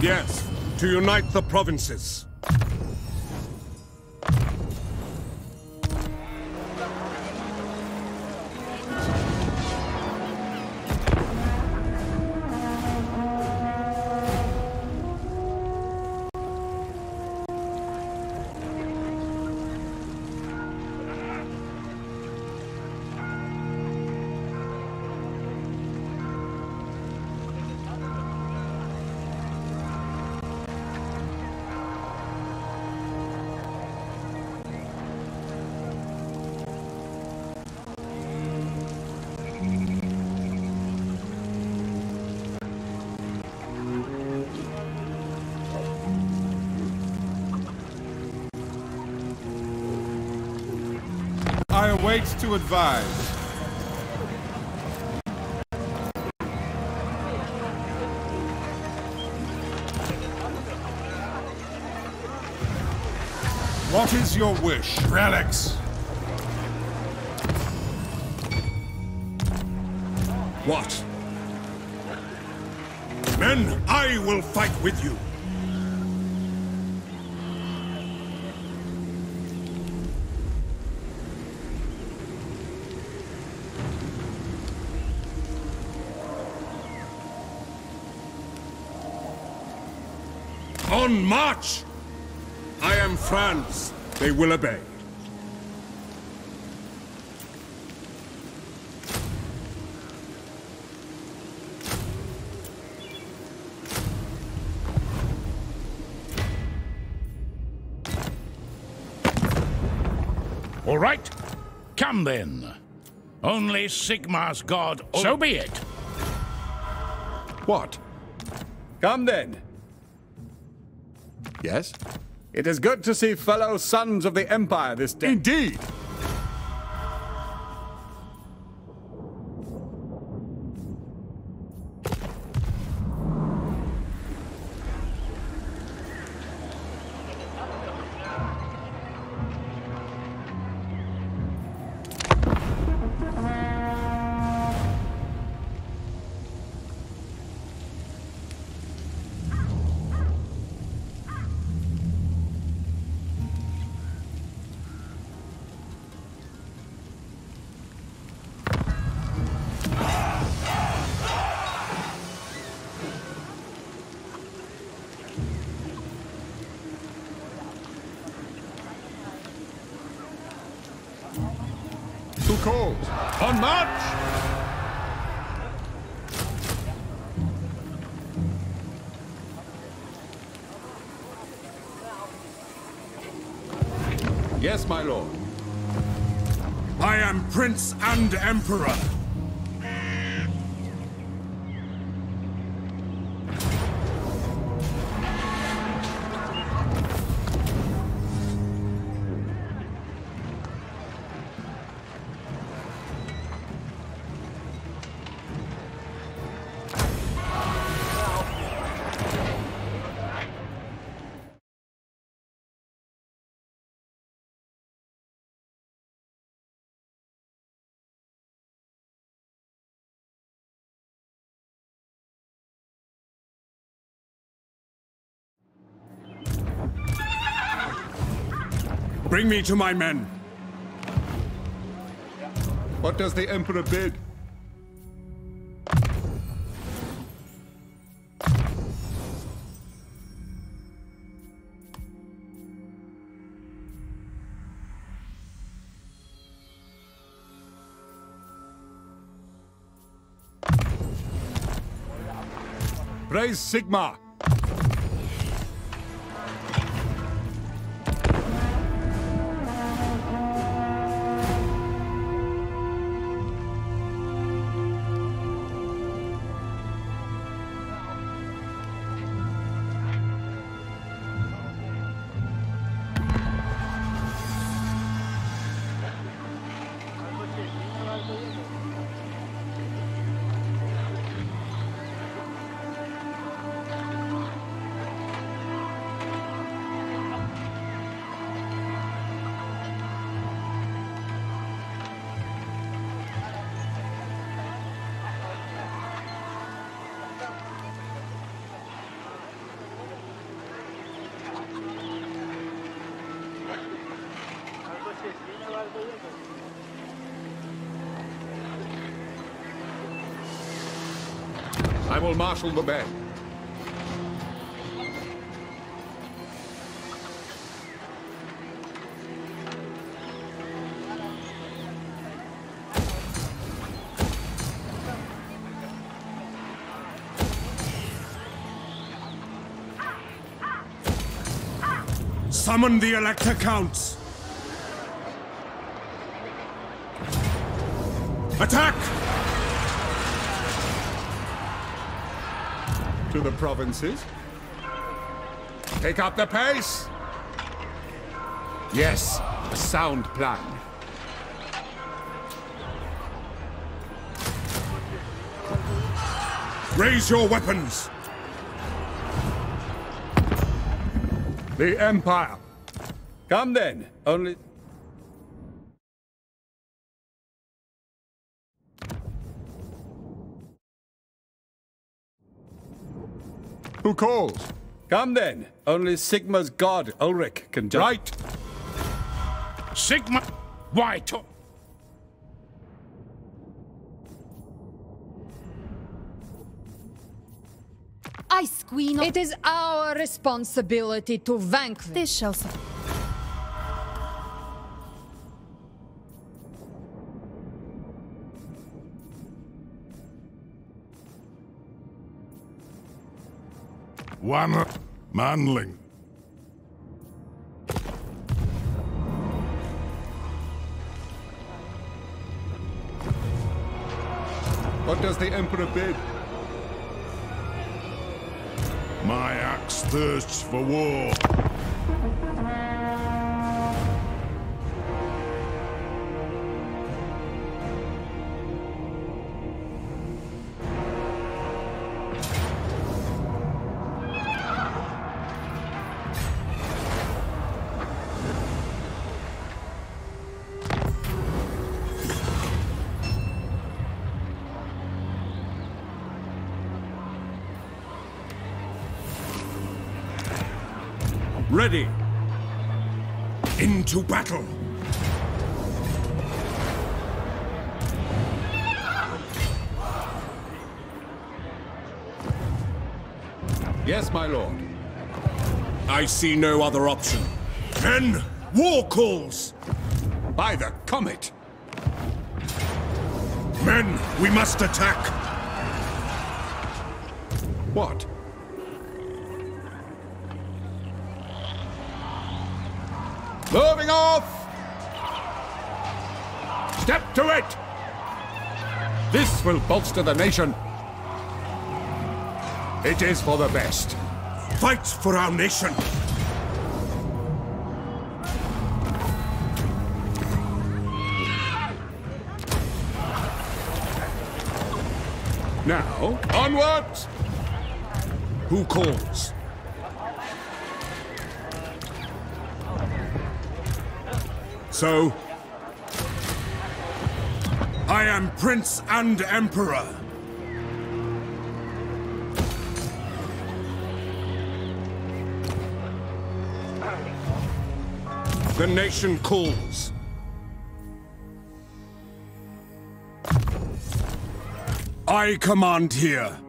Yes, to unite the provinces. To advise. What is your wish? Relics. What? Men, I will fight with you. On march! I am Franz. They will obey. All right. Come then. Only Sigmar's god. So be it. What? Come then. Yes? It is good to see fellow sons of the Empire this day. Indeed! Yes, my lord. I am Prince and Emperor. Bring me to my men. What does the Emperor bid? Praise Sigmar! Will marshal the men. Summon the Elector Counts! Provinces. Take up the pace! Yes, a sound plan. Raise your weapons! The Empire. Come then. Only... Who calls? Come then. Only Sigmar's god, Ulric, can judge. Right. Sigmar... Why to... Ice Queen. It is our responsibility to vanquish. This shall One manling. What does the Emperor bid? My axe thirsts for war. I see no other option. Men, war calls! By the comet! Men, we must attack! What? Moving off! Step to it! This will bolster the nation. It is for the best. Fight for our nation! Now, onwards! Who calls? So, I am Prince and Emperor. The nation calls. I command here.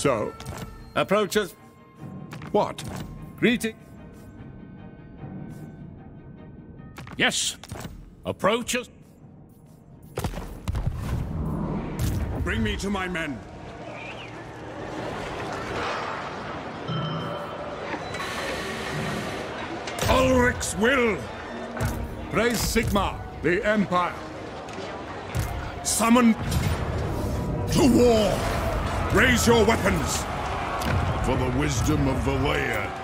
So, Approach us. what? Greeting. Yes. Approach us. Bring me to my men. Ulric's will! Praise Sigmar, the Empire. Summon to war! Raise your weapons! For the wisdom of Valea.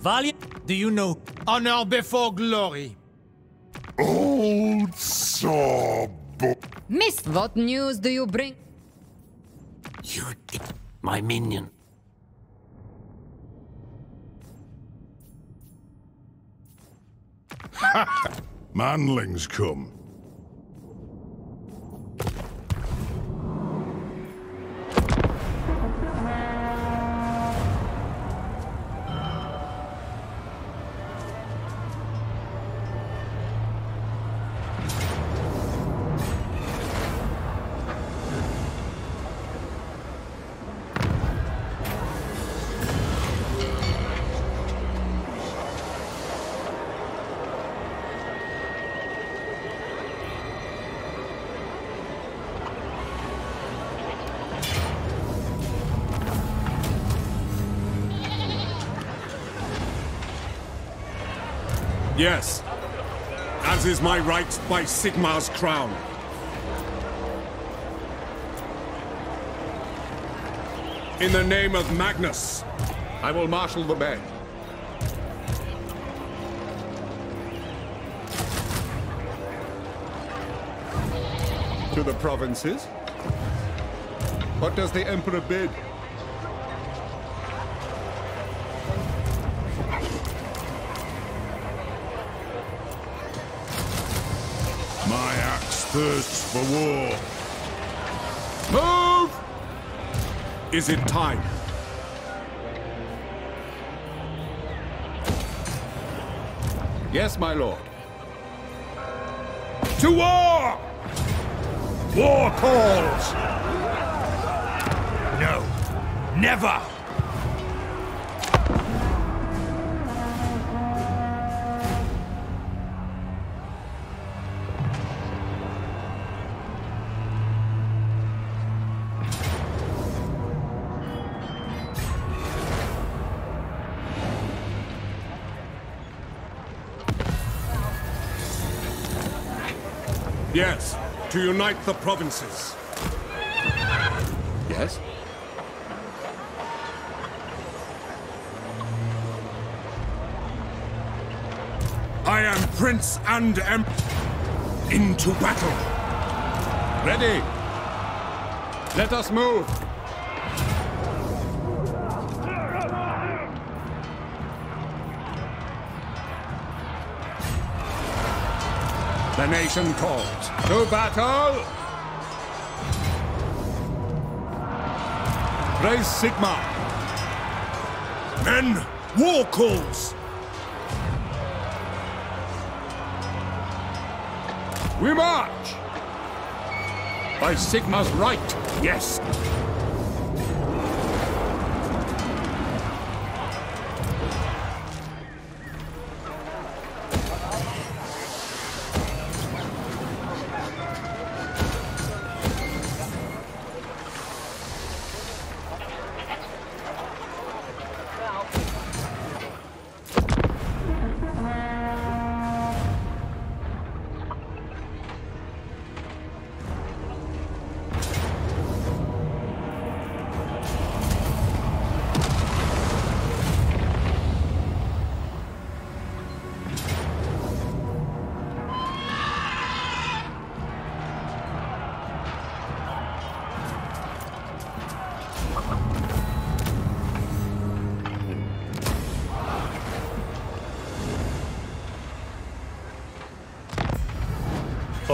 Valiant, do you know? Honor before glory. Old sob. Miss, what news do you bring? You, my minion. Manlings come. Yes. As is my right by Sigmar's crown. In the name of Magnus. I will marshal the men. To the provinces? What does the Emperor bid? Thirsts for war. Move! Is it time? Yes, my lord. To war! War calls! No. Never! To unite the provinces. Yes? I am Prince and Emp... Into battle. Ready! Let us move! The nation calls. To battle! Raise Sigmar. Men, war calls! We march! By Sigmar's right, yes.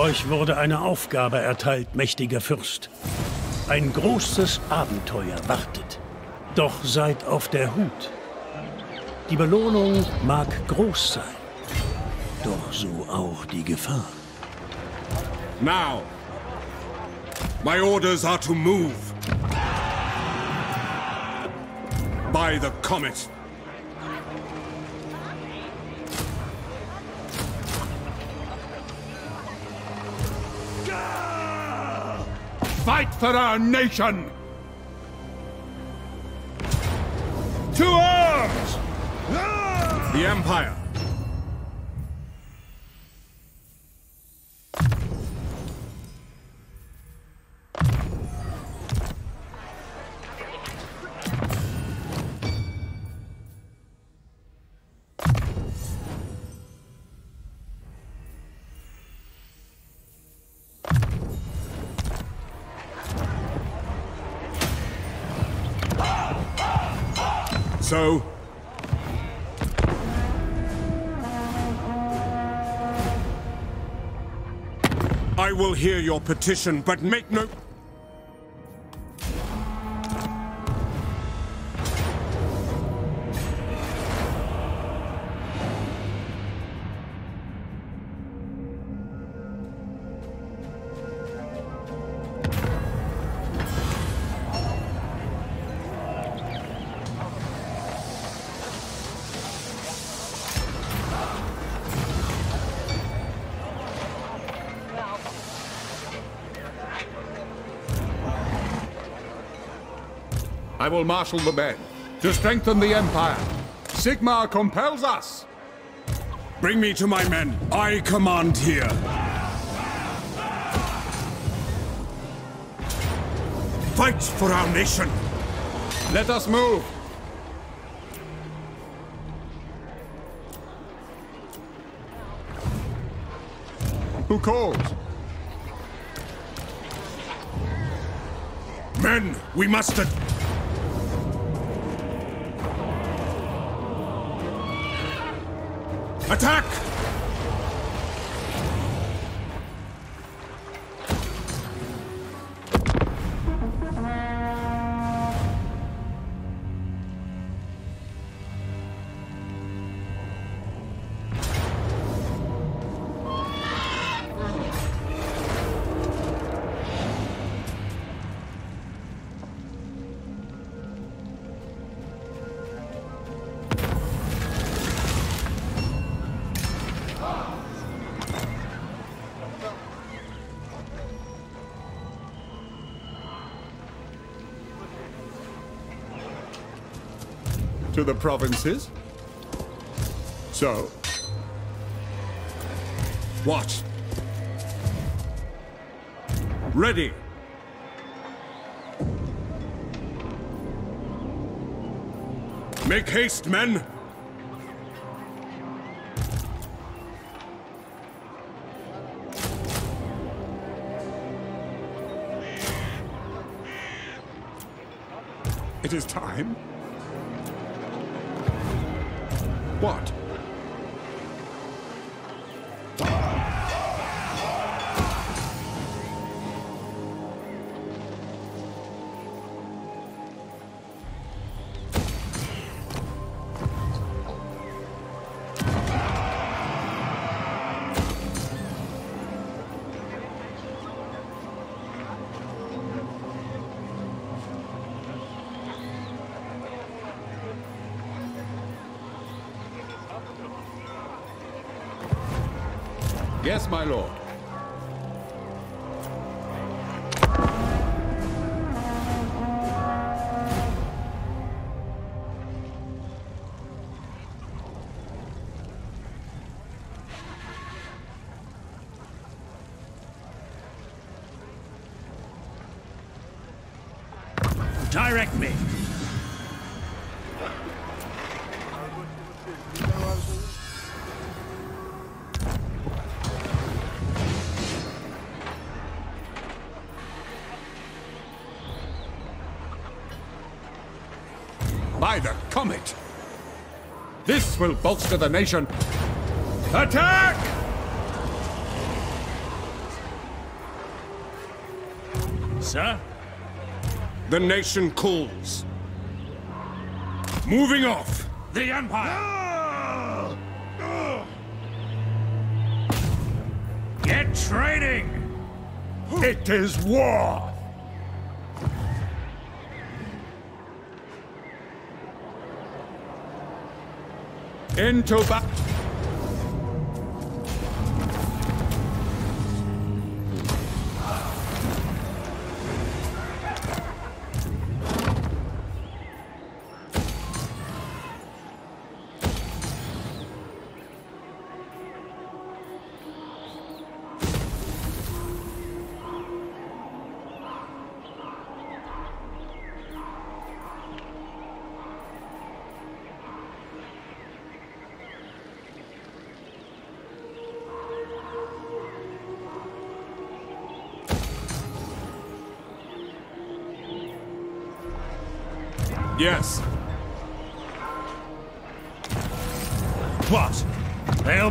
Euch wurde eine Aufgabe erteilt, mächtiger Fürst. Ein großes Abenteuer wartet. Doch seid auf der Hut. Die Belohnung mag groß sein, doch so auch die Gefahr. Now. My orders are to move. By the comet. For our nation! To arms! The Empire. So? I will hear your petition, but make no... I will marshal the men to strengthen the Empire. Sigmar compels us. Bring me to my men. I command here. Fight for our nation. Let us move. Who calls? Men, we must... Attack! The provinces? So, What? Ready! Make haste, men! it is time. This will bolster the nation. Attack! Sir? The nation calls. Moving off! The Empire! Get training! It is war! Into ba-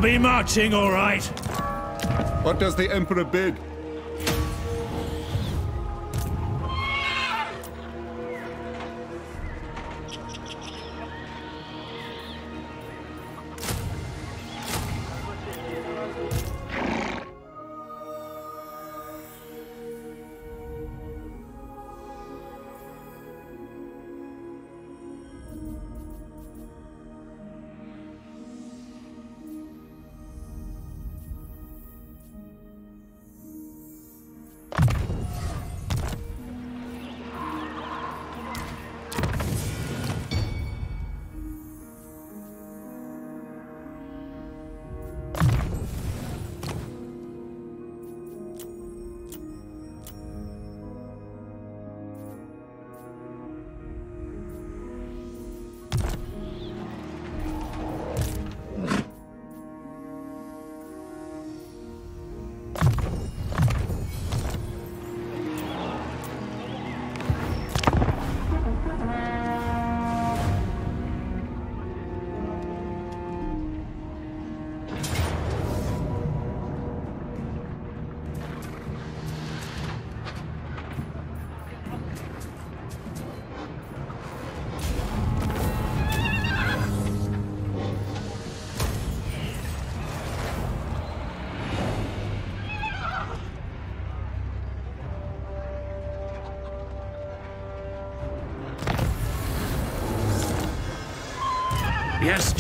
be marching, all right. What does the Emperor bid?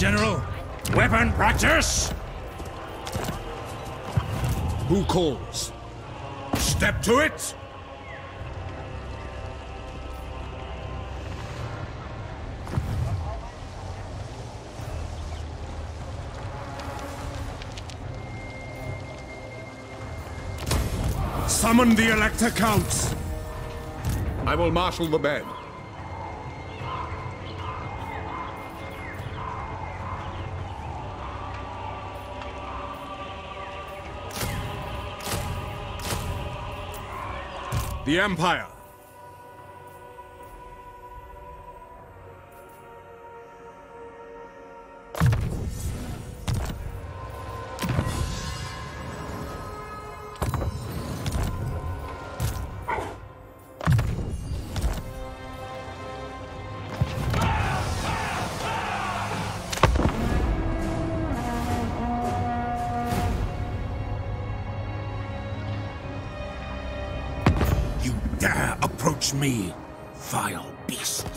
General. Weapon practice! Who calls? Step to it! Summon the Elector Counts! I will marshal the men. The Empire! Approach me, vile beast.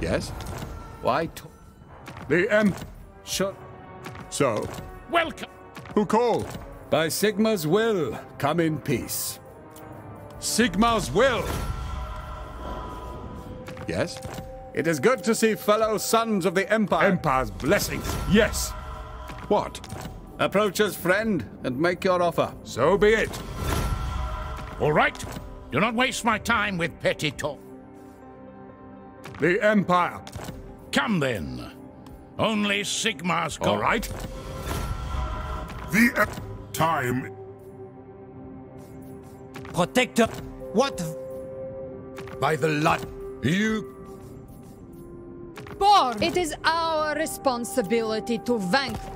Yes? Why? t- the Em... Shut... So, Welcome. who called? By Sigmar's will, come in peace. Sigmar's will! Yes? It is good to see fellow sons of the Empire. Empire's blessings, yes. What? Approach us, friend, and make your offer. So be it. All right. Do not waste my time with petty talk. The Empire. Come then. Only Sigmar's God. All right. The e- time Protector. What? By the lot. you Born! It is our responsibility to vanquish.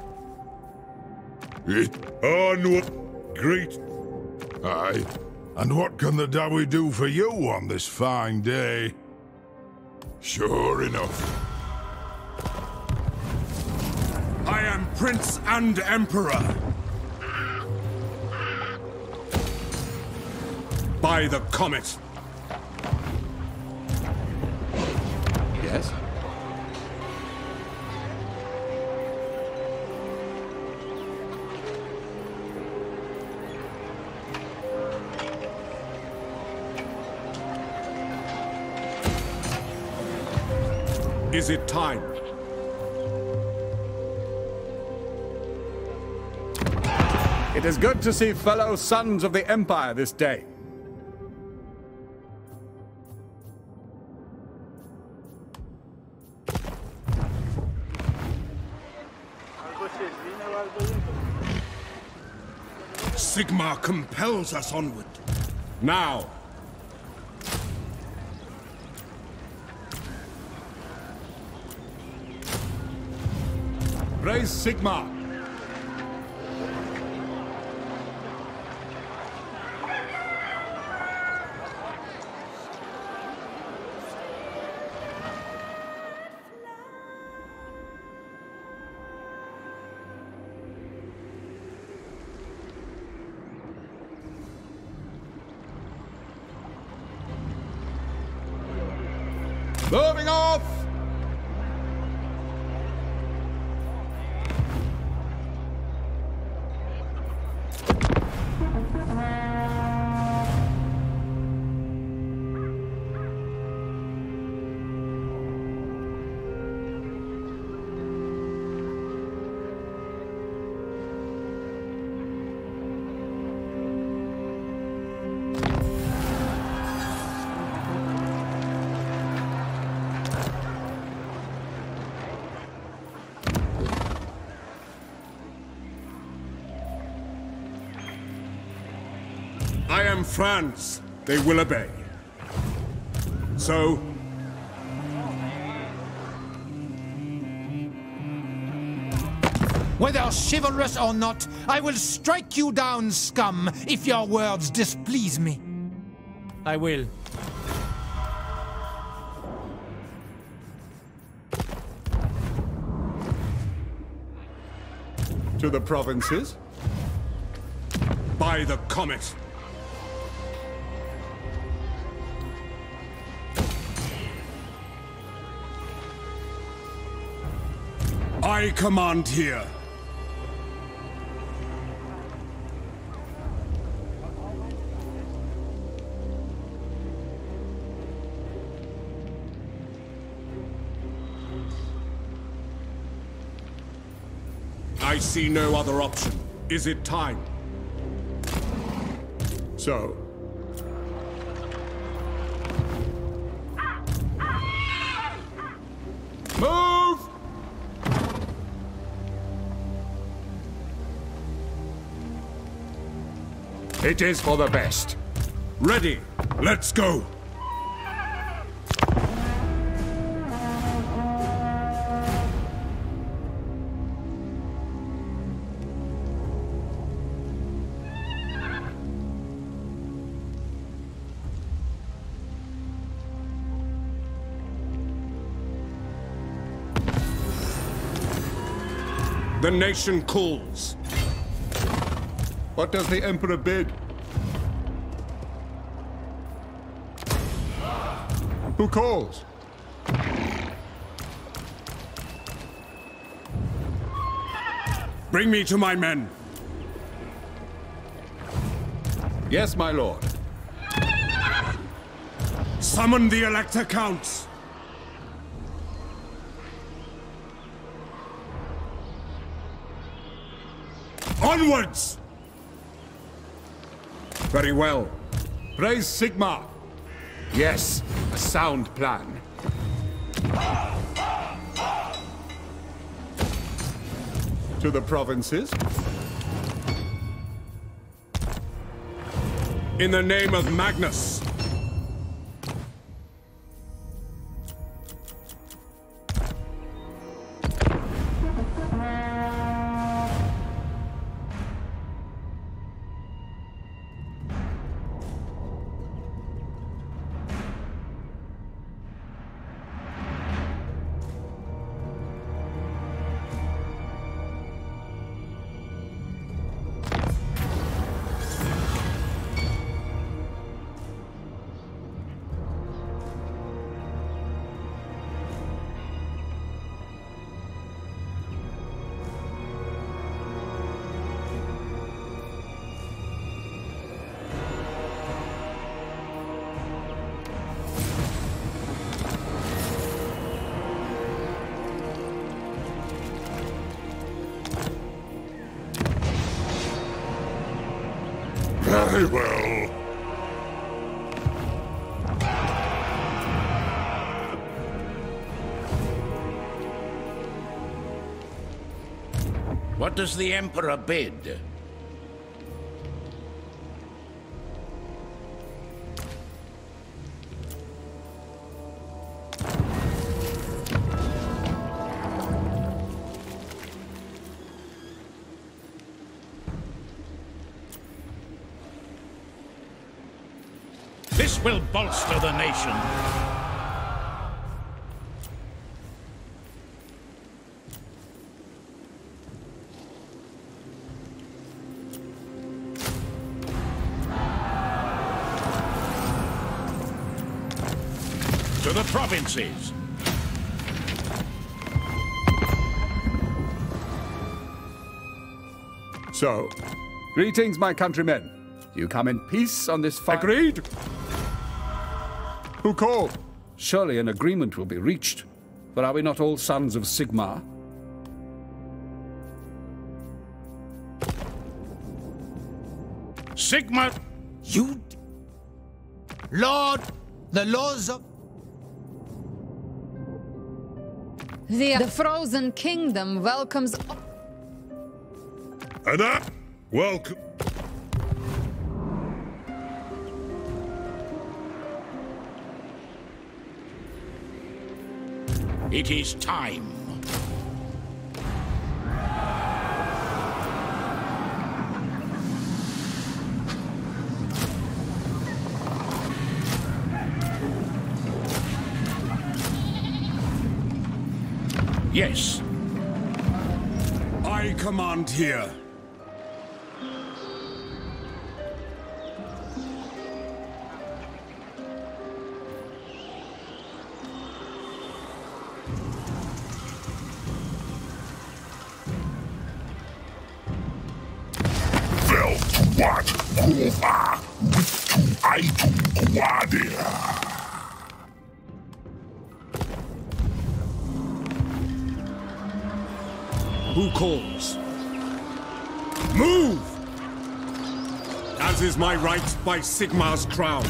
it on great. Aye. And what can the Dawi do for you on this fine day? Sure enough. I am Prince and Emperor! By the Comet! Yes? Is it time? It is good to see fellow sons of the Empire this day. Sigmar compels us onward. Now! Praise Sigmar! Am Franz. They will obey. So... Whether chivalrous or not, I will strike you down, scum, if your words displease me. I will. To the provinces? By the comet! I command here. I see no other option. Is it time? So, It is for the best. Ready. Let's go. The nation calls. What does the Emperor bid? Who calls? Bring me to my men. Yes, my lord. Summon the Elector Counts. Onwards! Very well. Praise Sigmar. Yes, a sound plan. To the provinces? In the name of Magnus. Very well. What does the Emperor bid? Bolster the nation. To the provinces. So, greetings, my countrymen. You come in peace on this fight. Agreed. Who called? Surely an agreement will be reached. For are we not all sons of Sigmar? Sigmar! You... Lord, the laws of... The, the Frozen Kingdom welcomes... And I... Welcome... It is time. Yes. I command here. My right by Sigmar's crown.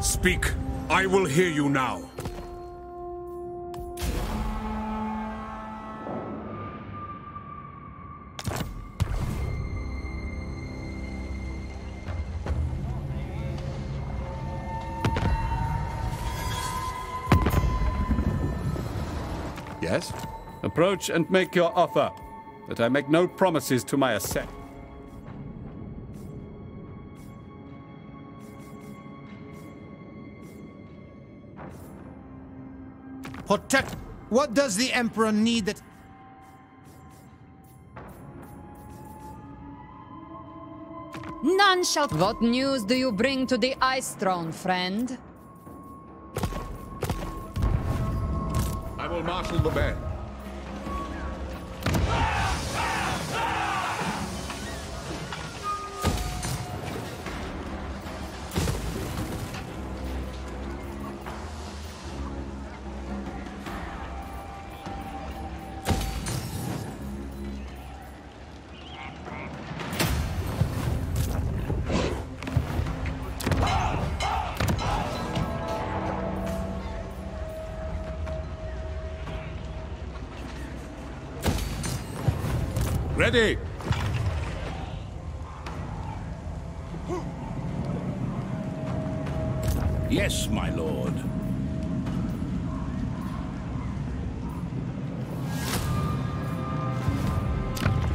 Speak. I will hear you now. Yes? Approach and make your offer, but I make no promises to my assent. Protect... What does the Emperor need that... None shall... What news do you bring to the Ice Throne, friend? Marshal the band. Ready! Yes, my lord.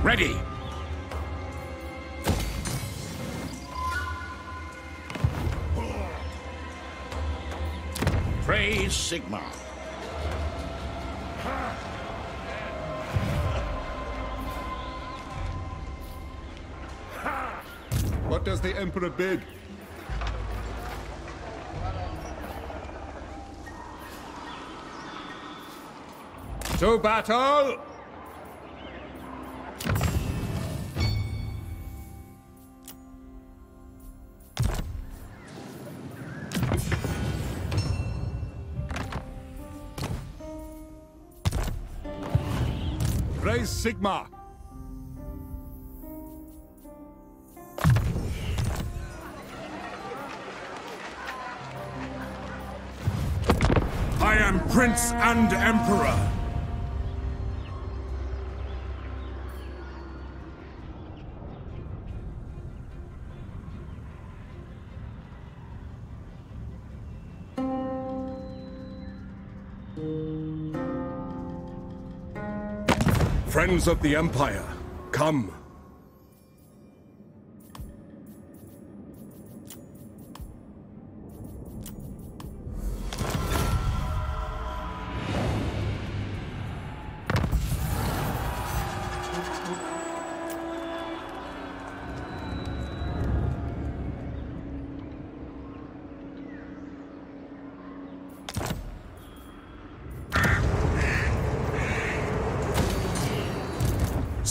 Ready! Praise Sigmar. as the Emperor bid. To battle! Raise Sigmar! Prince and Emperor. Friends of the Empire, come.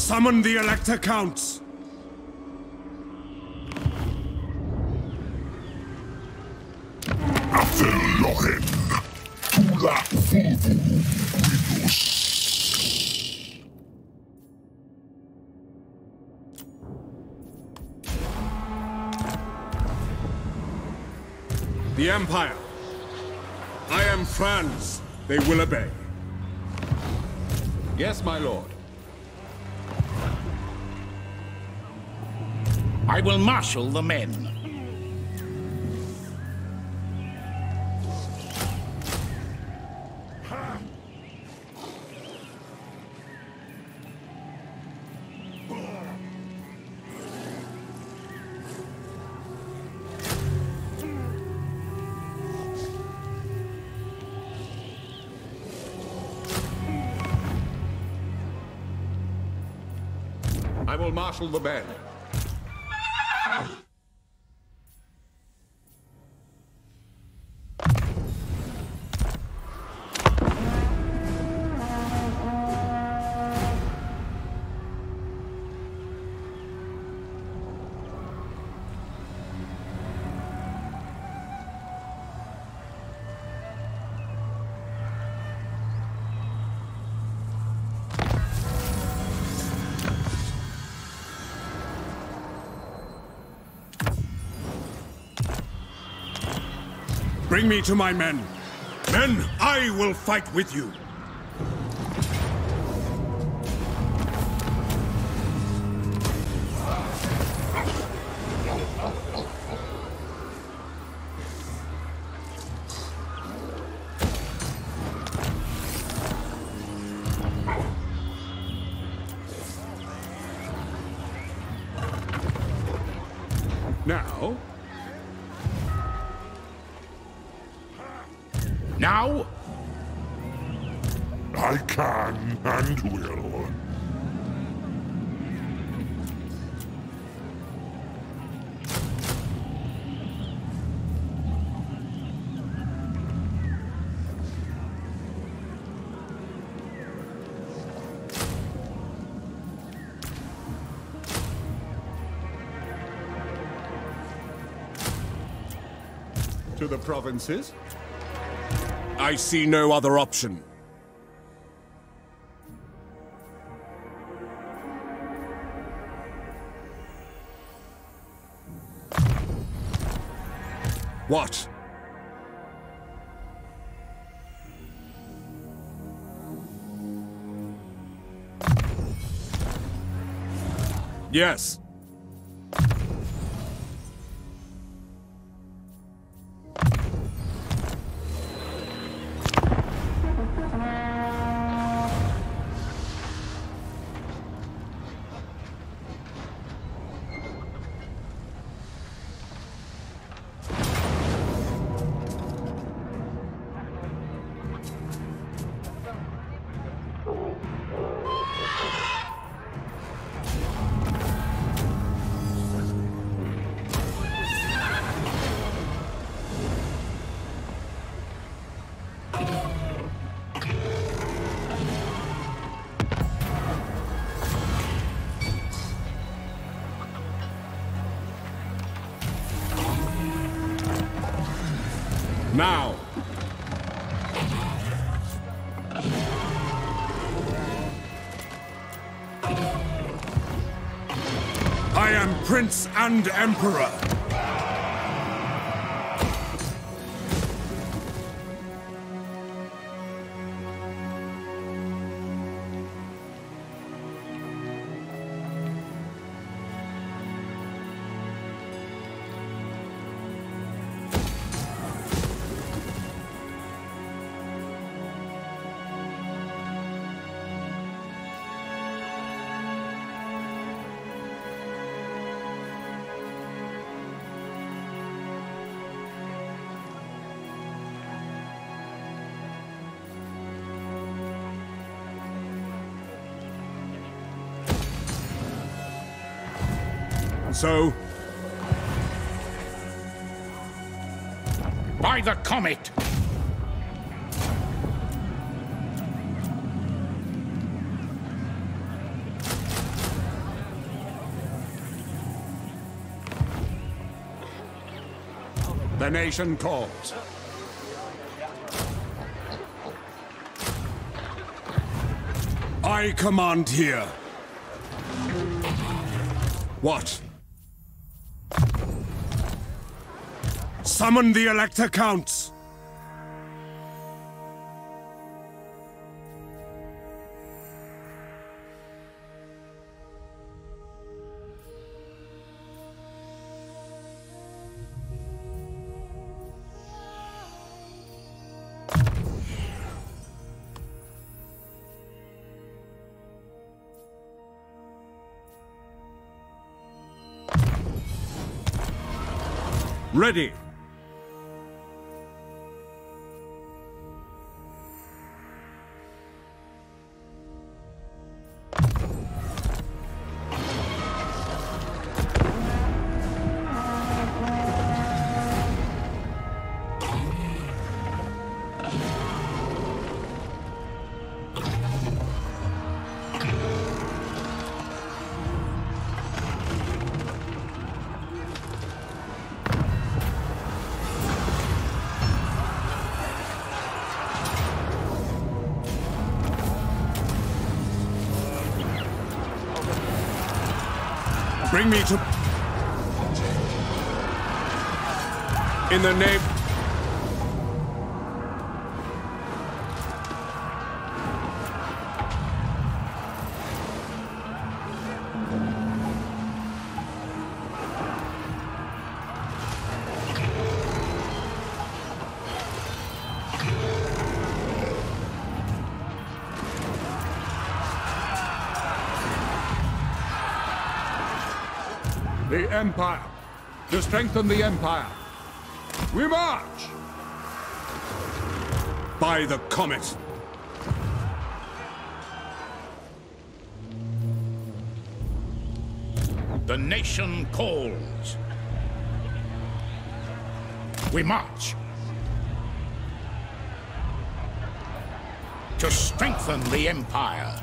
Summon the Elector Counts! Verloren! Pura Fulvum The Empire. I am Franz. They will obey. Yes, my lord. I will marshal the men. I will marshal the men. Bring me to my men. Men, I will fight with you. The provinces. I see no other option. What? Yes. Now! I am Prince and Emperor! So? By the comet! The nation calls. I command here. What? Summon the Elector Counts! Ready! Bring me to... In the name... Empire. To strengthen the Empire. We march! By the Comet. The nation calls. We march. To strengthen the Empire.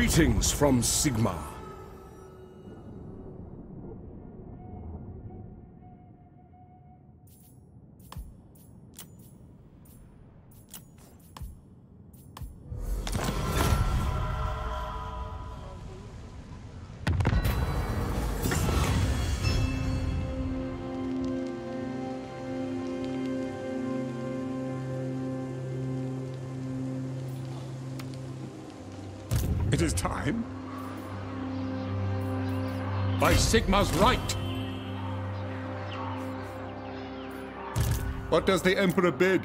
Greetings from Sigmar. Sigmar's right. What does the Emperor bid?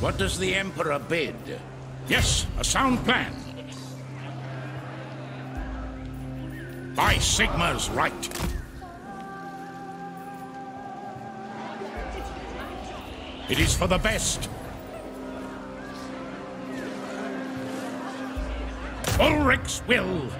What does the Emperor bid? Yes, a sound plan. By Sigmar's right. It is for the best. Ulric's will.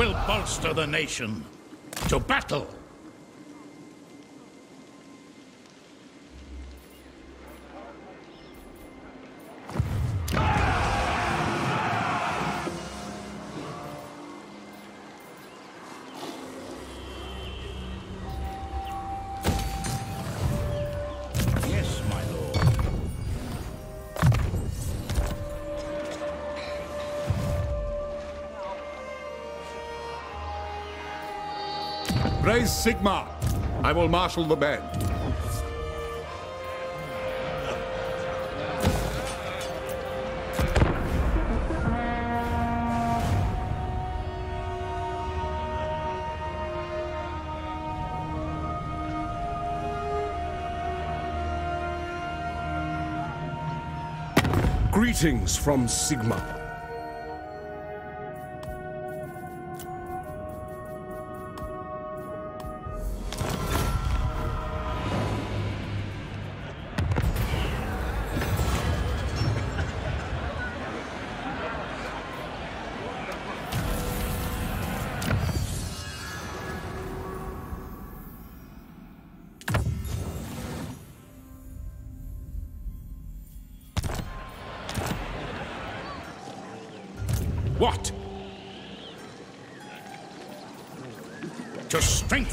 Will bolster the nation. To battle! Praise Sigmar. I will marshal the band. Greetings from Sigmar.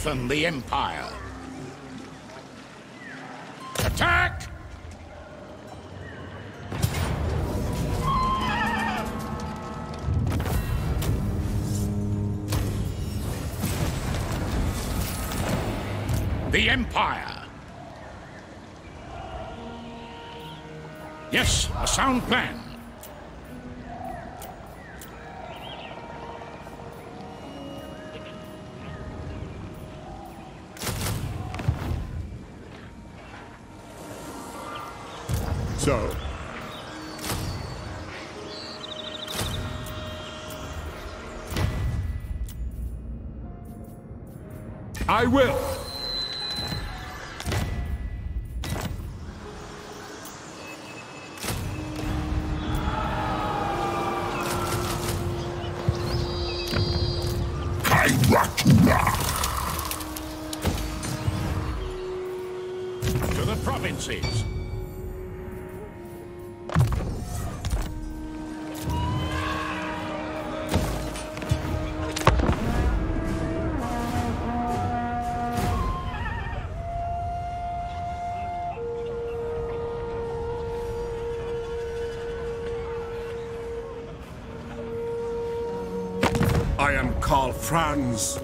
Strengthen the Empire. Attack! The Empire. Yes, a sound plan. I will. To the provinces. Franz.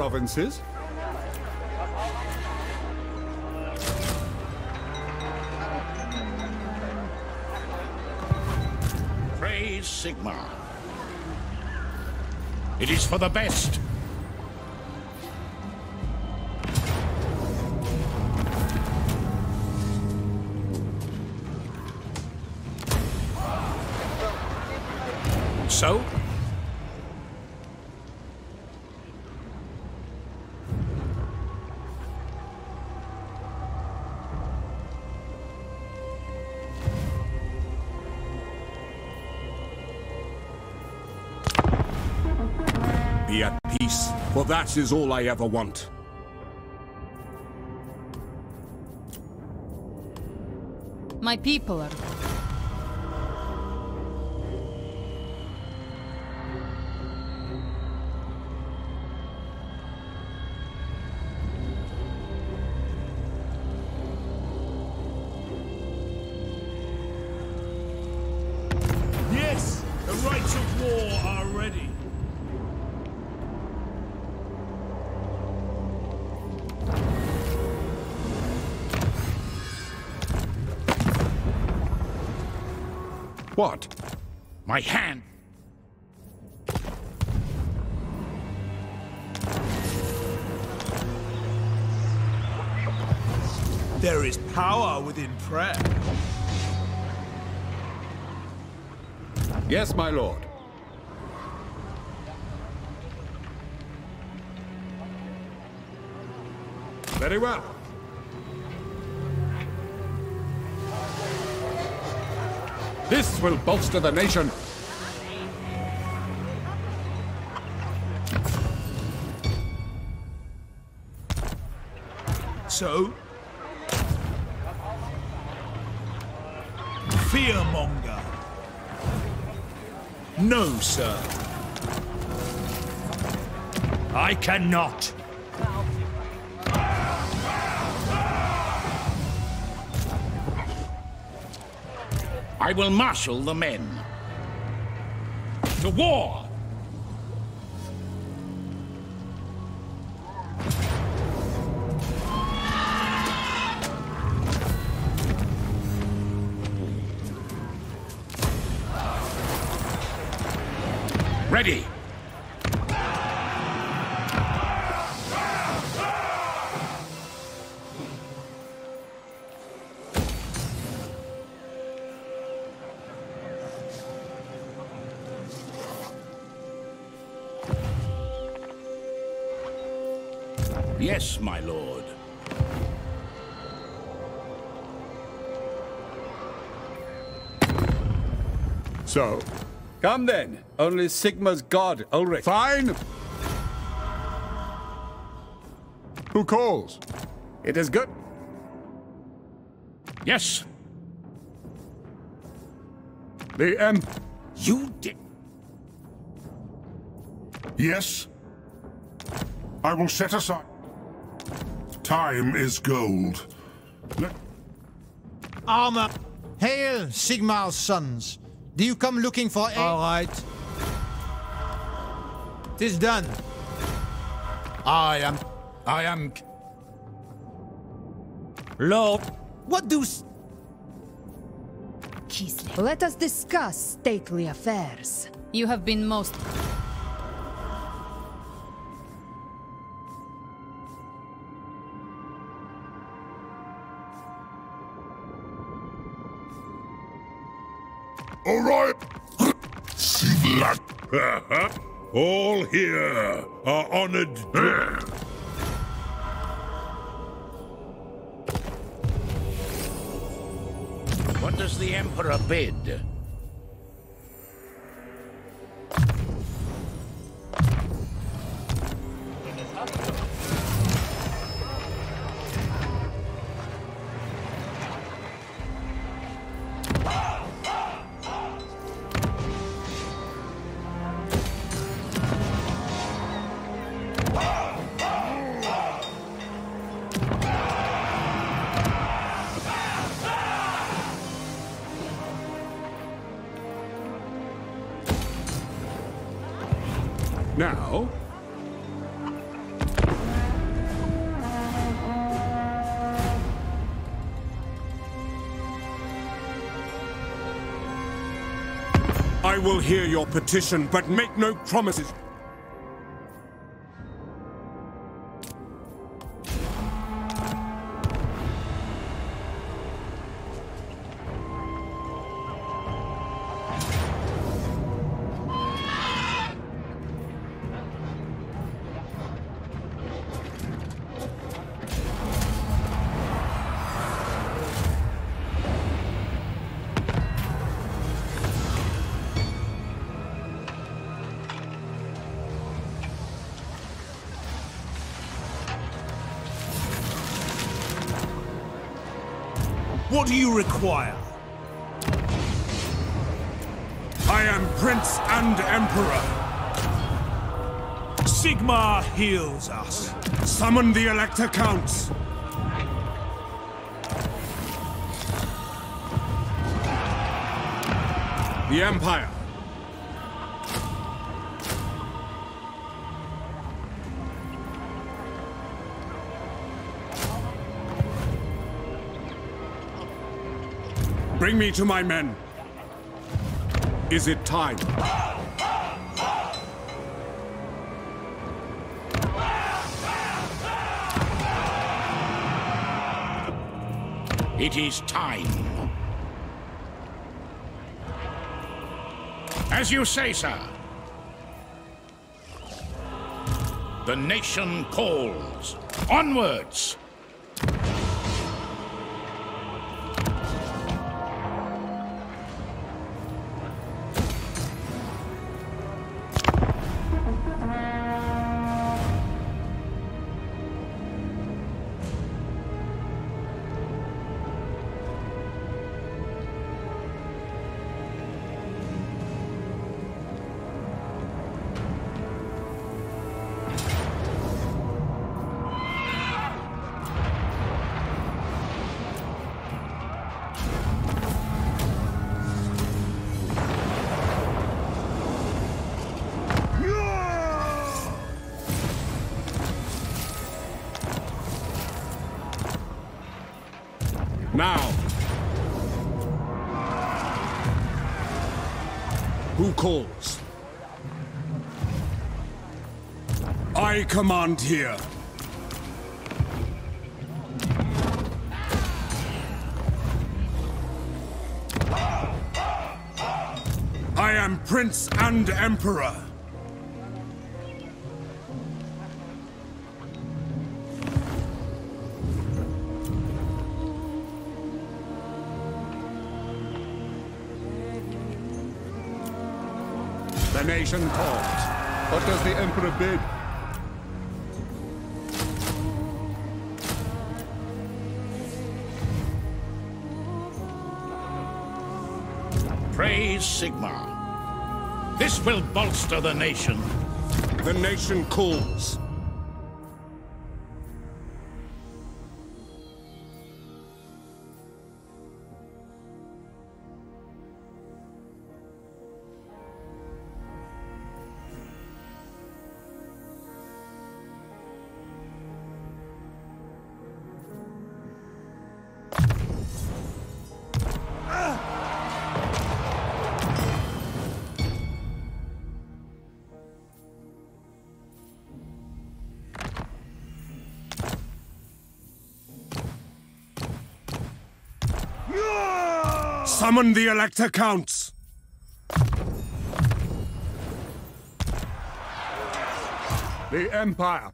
Provinces. Praise Sigmar. It is for the best. That is all I ever want. My people are What? My hand. There is power within prayer. Yes, my lord. Very well. This will bolster the nation. So? Fearmonger. No, sir. I cannot. I will marshal the men. To war! So, come then. Only Sigmar's god, Ulric. Fine. Who calls? It is good. Yes. The M. You did. Yes? I will set aside. Time is gold. Let Armor. Hail, Sigmar's sons. Do you come looking for aid? All right. Tis done. I am. I am. Lord. What do... s- Kislev. Let us discuss stately affairs. You have been most All right. All here are honored. What does the Emperor bid? Will hear your petition, but make no promises. What do you require? I am Prince and Emperor. Sigmar heals us. Summon the Elector Counts. The Empire. Bring me to my men. Is it time? It is time. As you say, sir. The nation calls. Onwards! Command here. I am Prince and Emperor. The nation calls. What does the Emperor bid? Sigmar. This will bolster the nation. The nation calls. Summon the Elector Counts! The Empire.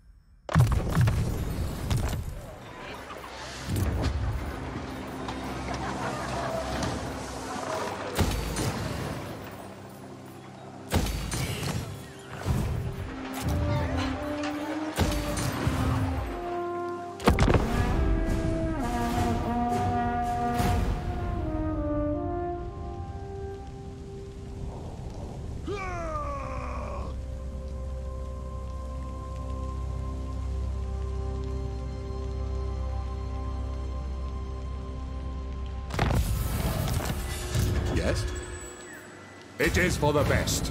It is for the best.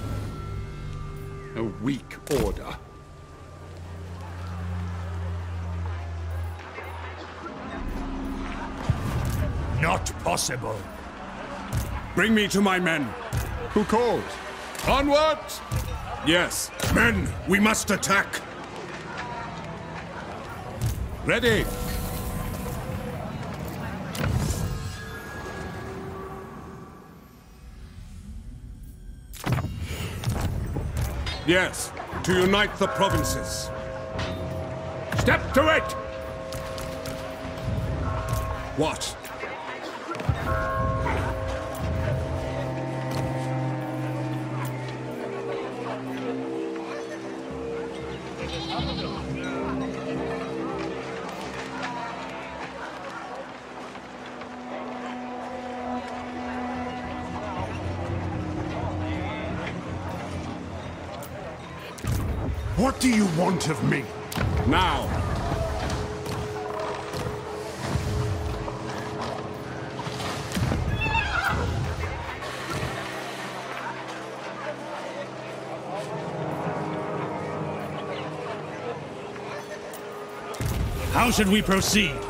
A weak order. Not possible. Bring me to my men. Who calls? Onward! Yes. Men, we must attack. Ready. Yes, to unite the provinces. Step to it! What? Do you want of me? Now! How should we proceed?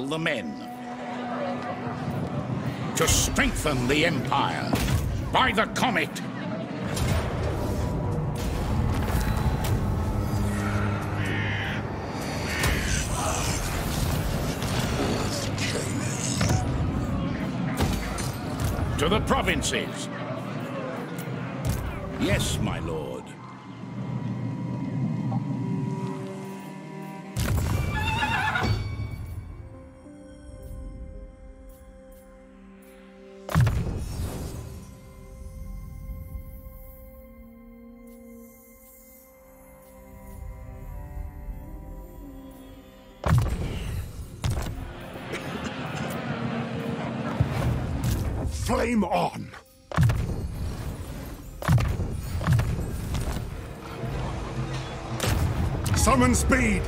The men. To strengthen the Empire. By the Comet! To the provinces! Yes, my Flame on! Summon speed!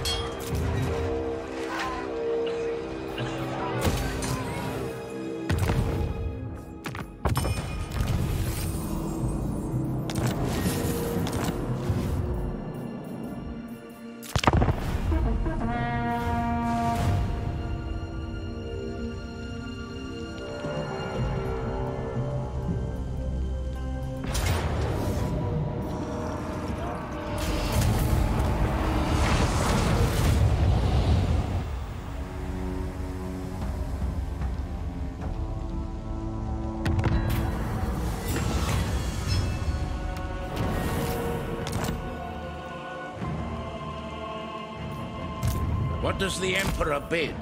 What does the Emperor bid?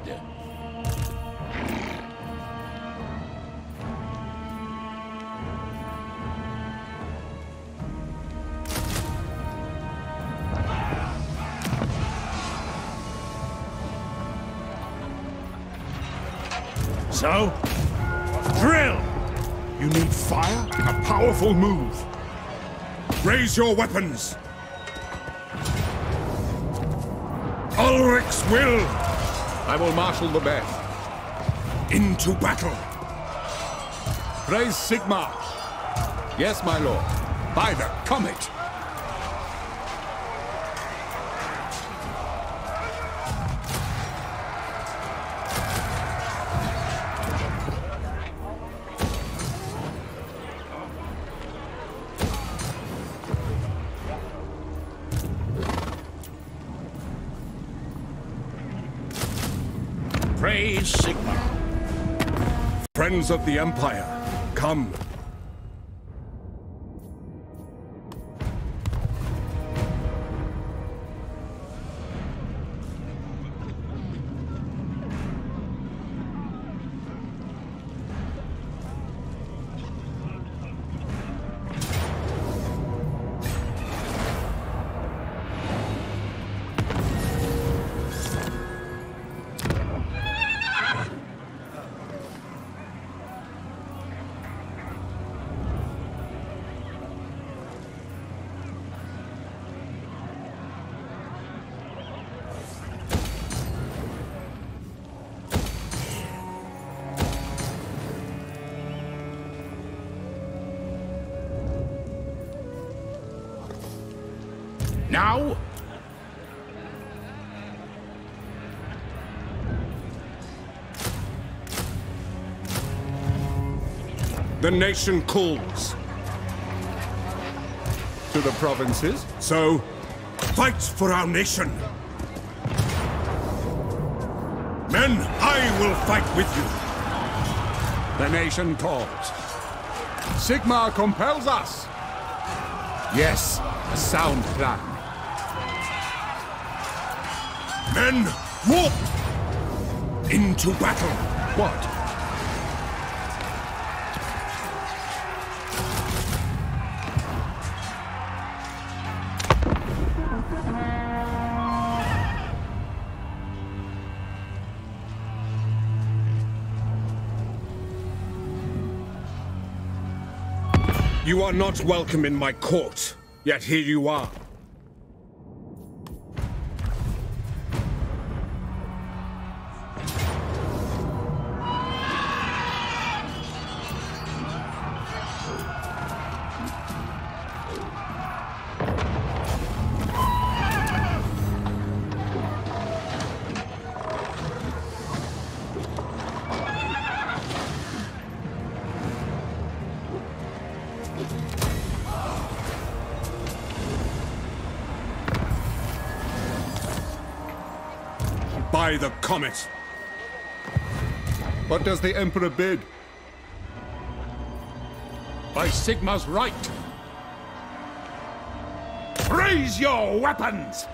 So? Drill! You need fire? A powerful move. Raise your weapons! Will! I will marshal the best. Into battle! Raise Sigmar. Yes, my lord. By the Comet! Of the Empire, come. The nation calls. To the provinces? So, fight for our nation. Men, I will fight with you. The nation calls. Sigmar compels us. Yes, a sound plan. Men, walk! Into battle. What? You are not welcome in my court, yet here you are. Comet! What does the Emperor bid? By Sigmar's right. Raise your weapons!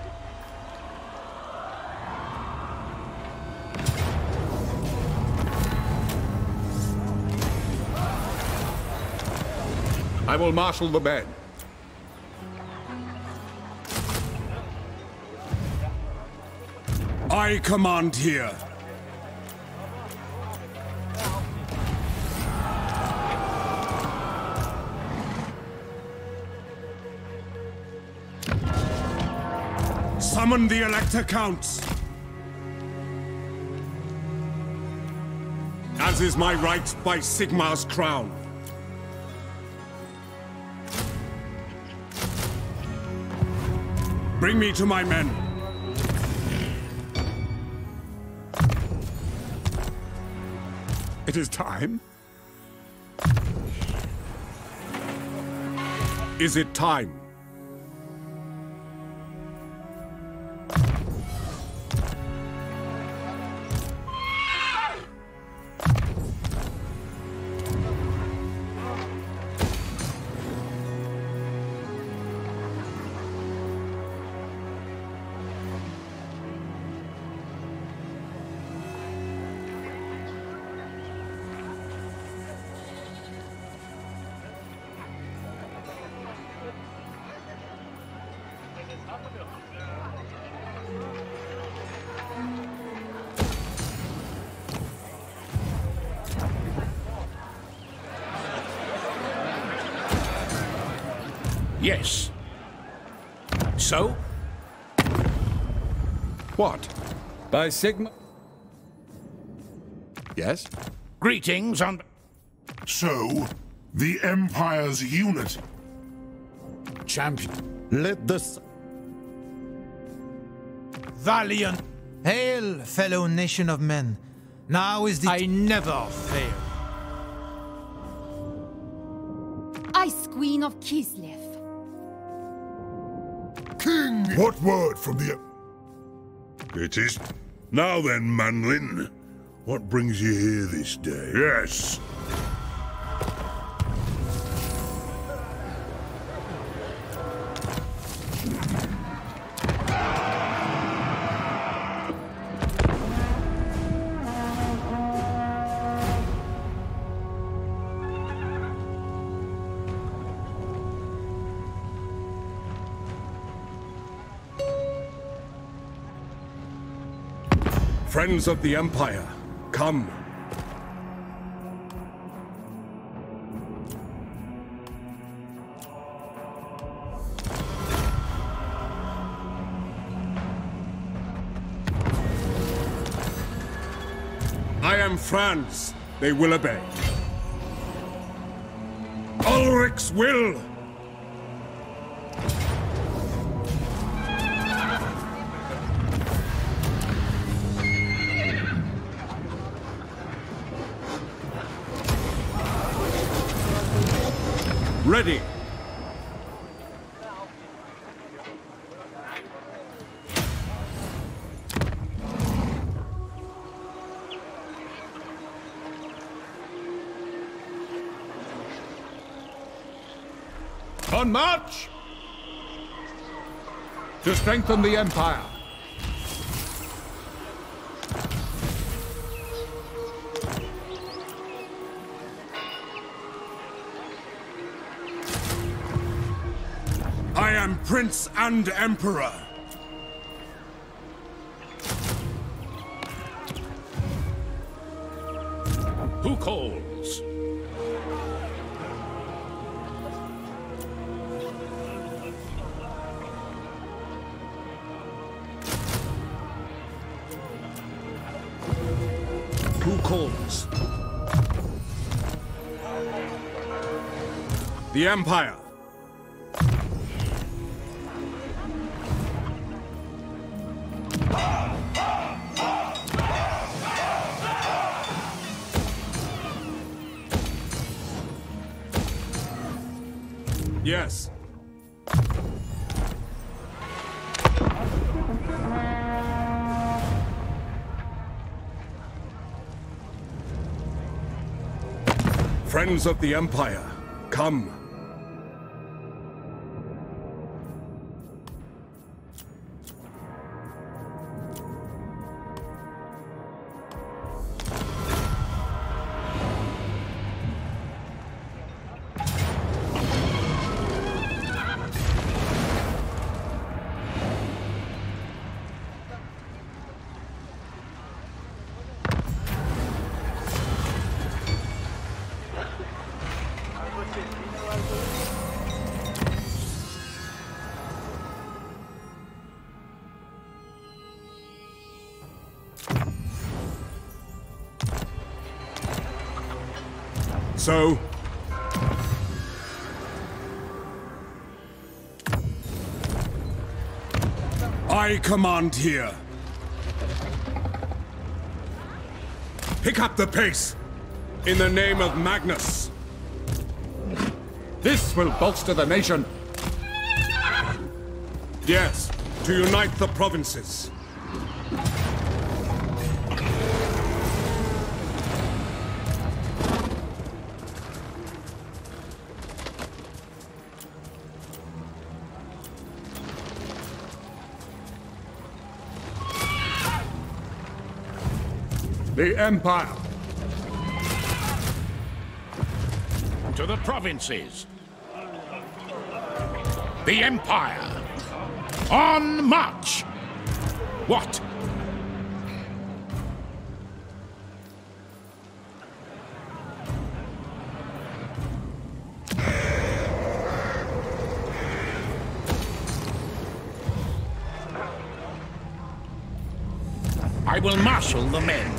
I will marshal the men. I command here. Summon the Elector Counts. As is my right by Sigmar's crown. Bring me to my men. It is time. Is it time? By Sigmar? Yes? Greetings on... So, the Empire's unit. Champion. Let this. Valiant. Hail, fellow nation of men. Now is the... I never fail. Ice Queen of Kislev. King! What word from the... It is... Now then, Manlin. What brings you here this day? Yes. Friends of the Empire, come. I am Franz. They will obey. Ulric's will! On march! To strengthen the Empire. I am Prince and Emperor. Who calls? The Empire. Yes. Friends of the Empire, come. So, I command here. Pick up the pace, in the name of Magnus. This will bolster the nation. Yes, to unite the provinces. The Empire. To the provinces. The Empire. On march! What? I will marshal the men.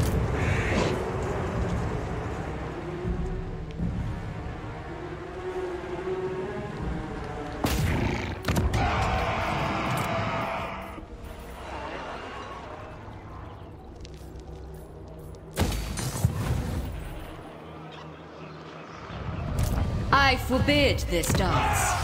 Forbid this dance.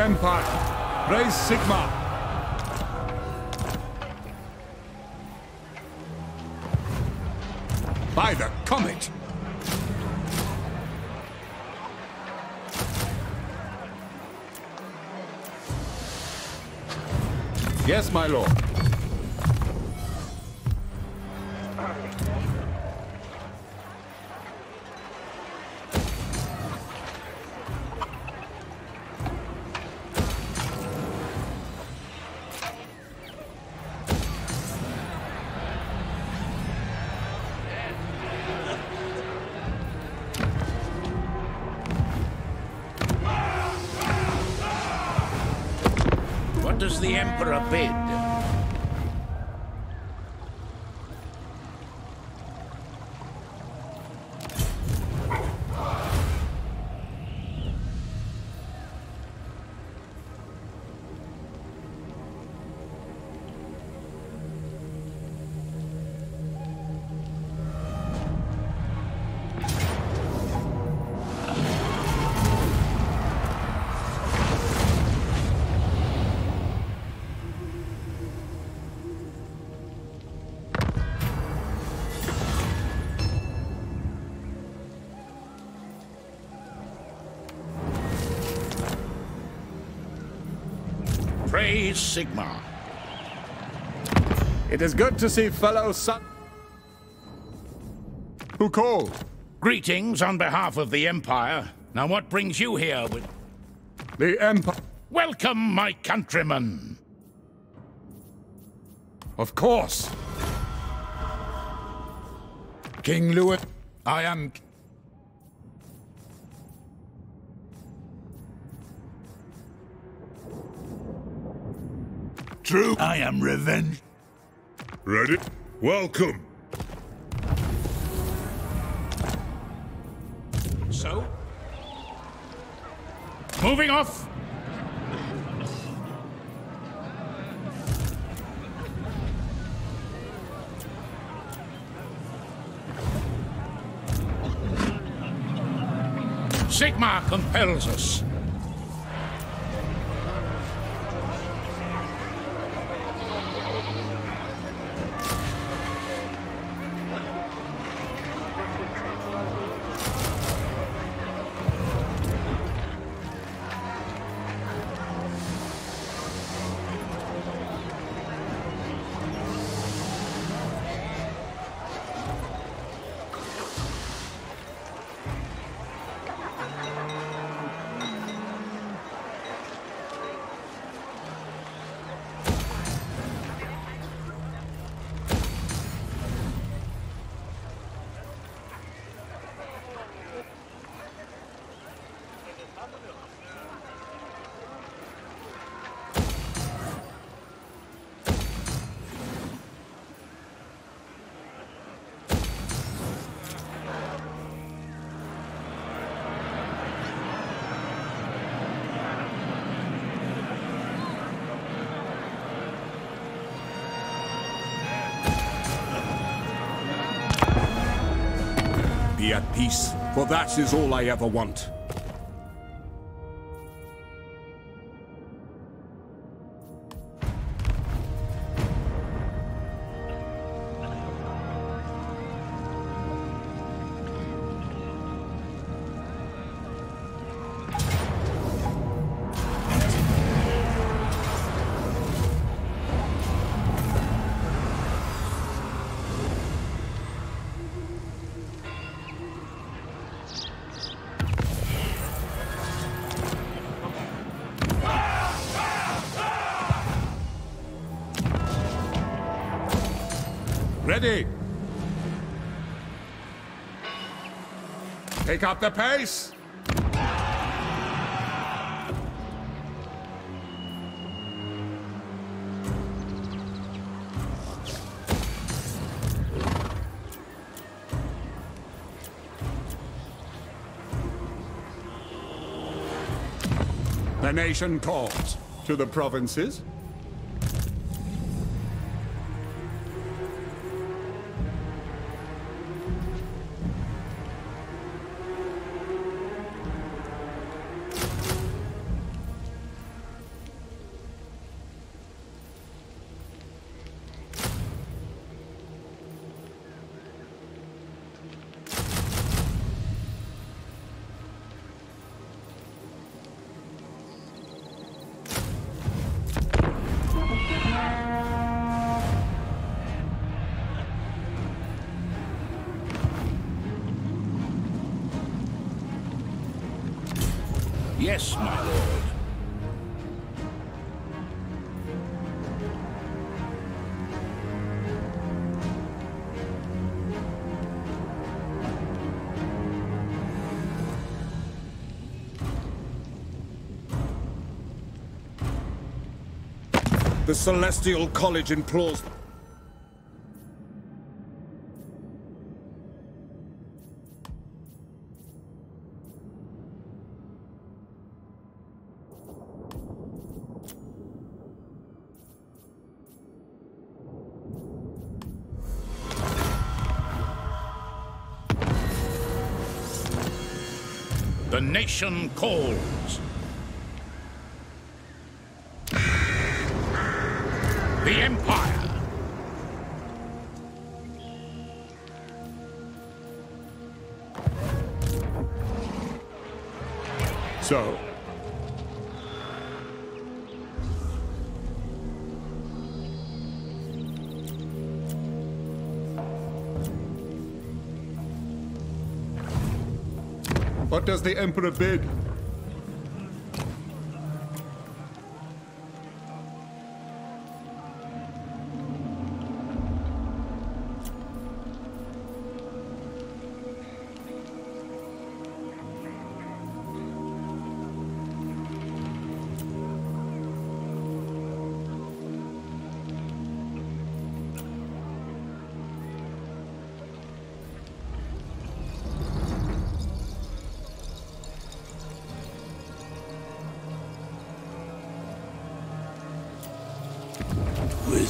Empire. Praise Sigmar. By the Comet! Yes, my lord. Does the Emperor Sigmar. It is good to see fellow son... Who called? Greetings on behalf of the Empire. Now what brings you here with... The Empire... Welcome, my countrymen. Of course. King Louis, I am... True. I am revenge. Ready? Welcome. So? Moving off. Sigmar compels us. Be at peace, for that is all I ever want. Pick up the pace. The nation calls to the provinces. The Celestial College implores... The nation calls. The Empire! So, What does the Emperor bid?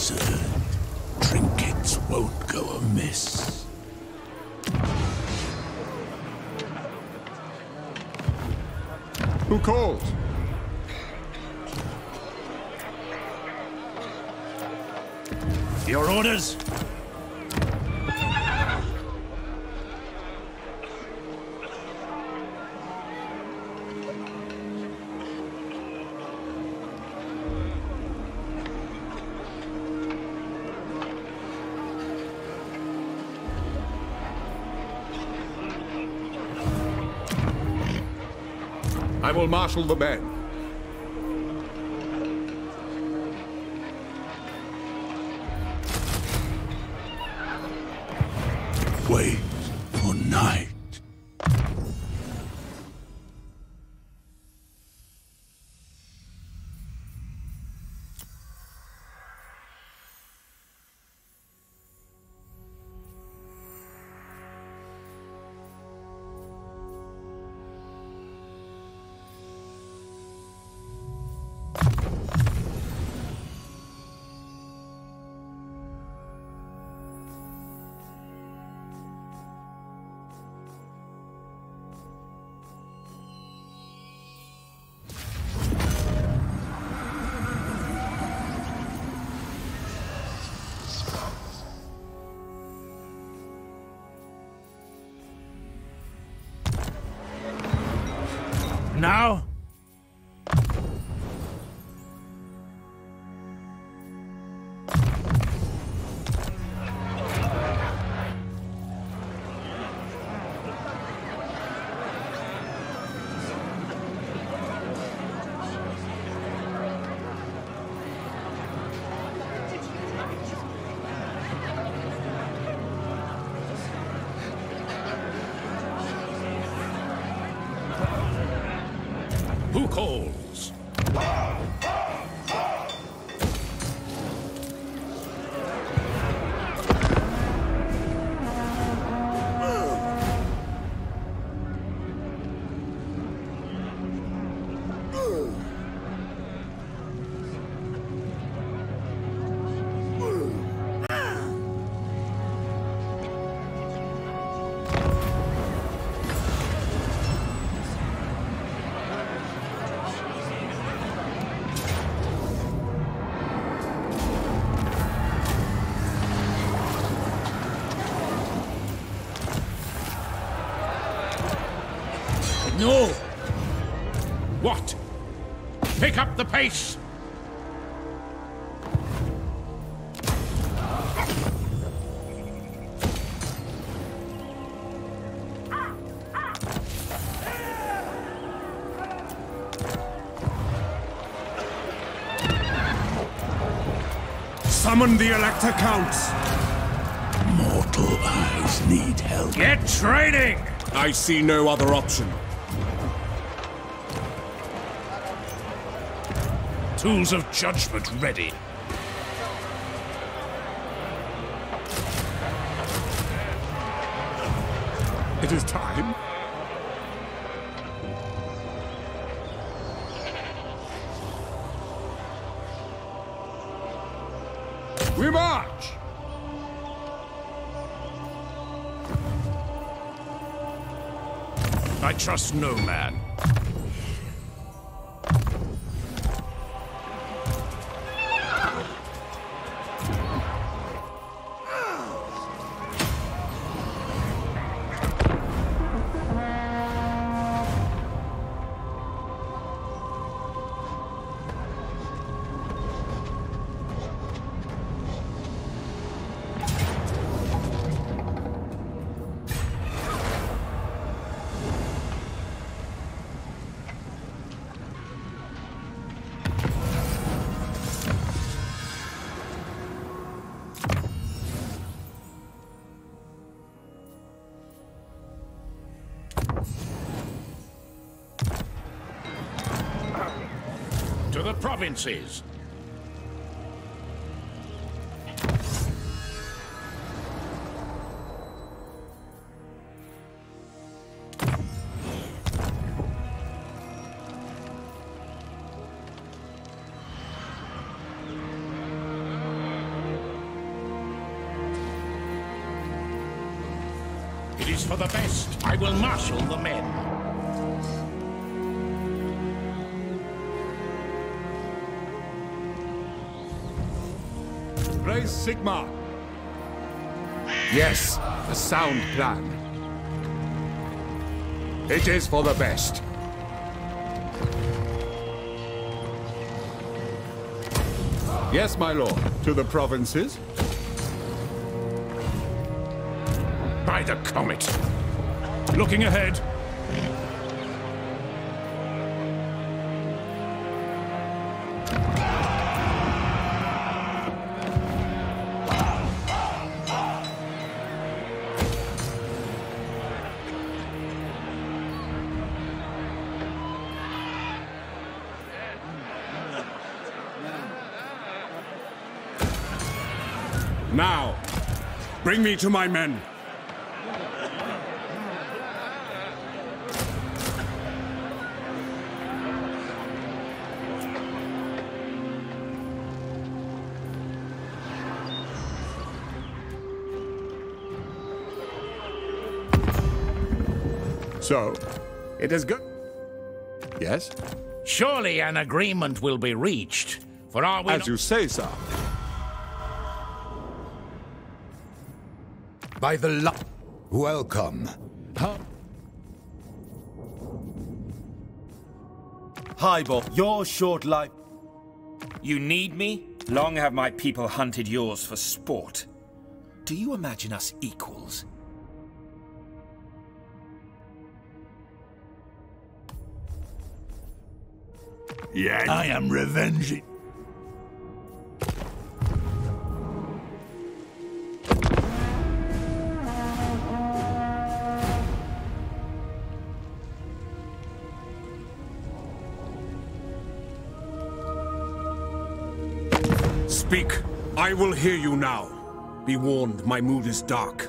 Wizard, trinkets won't go amiss. Who calls? Your orders? Marshal the men. up the pace. Summon the Elector Counts! Mortal eyes need help. Get training! I see no other option. Tools of judgment ready. It is time. We march! I trust no man. To Sigmar. Yes, a sound plan. It is for the best. Yes, my lord. To the provinces? By the comet. Looking ahead. Bring me to my men. So, it is good. Yes? Surely an agreement will be reached, for are we As you say, sir. By the lo- Welcome. Highball, your short life. You need me? Long have my people hunted yours for sport. Do you imagine us equals? Yeah. I am revenging. I will hear you now. Be warned, my mood is dark.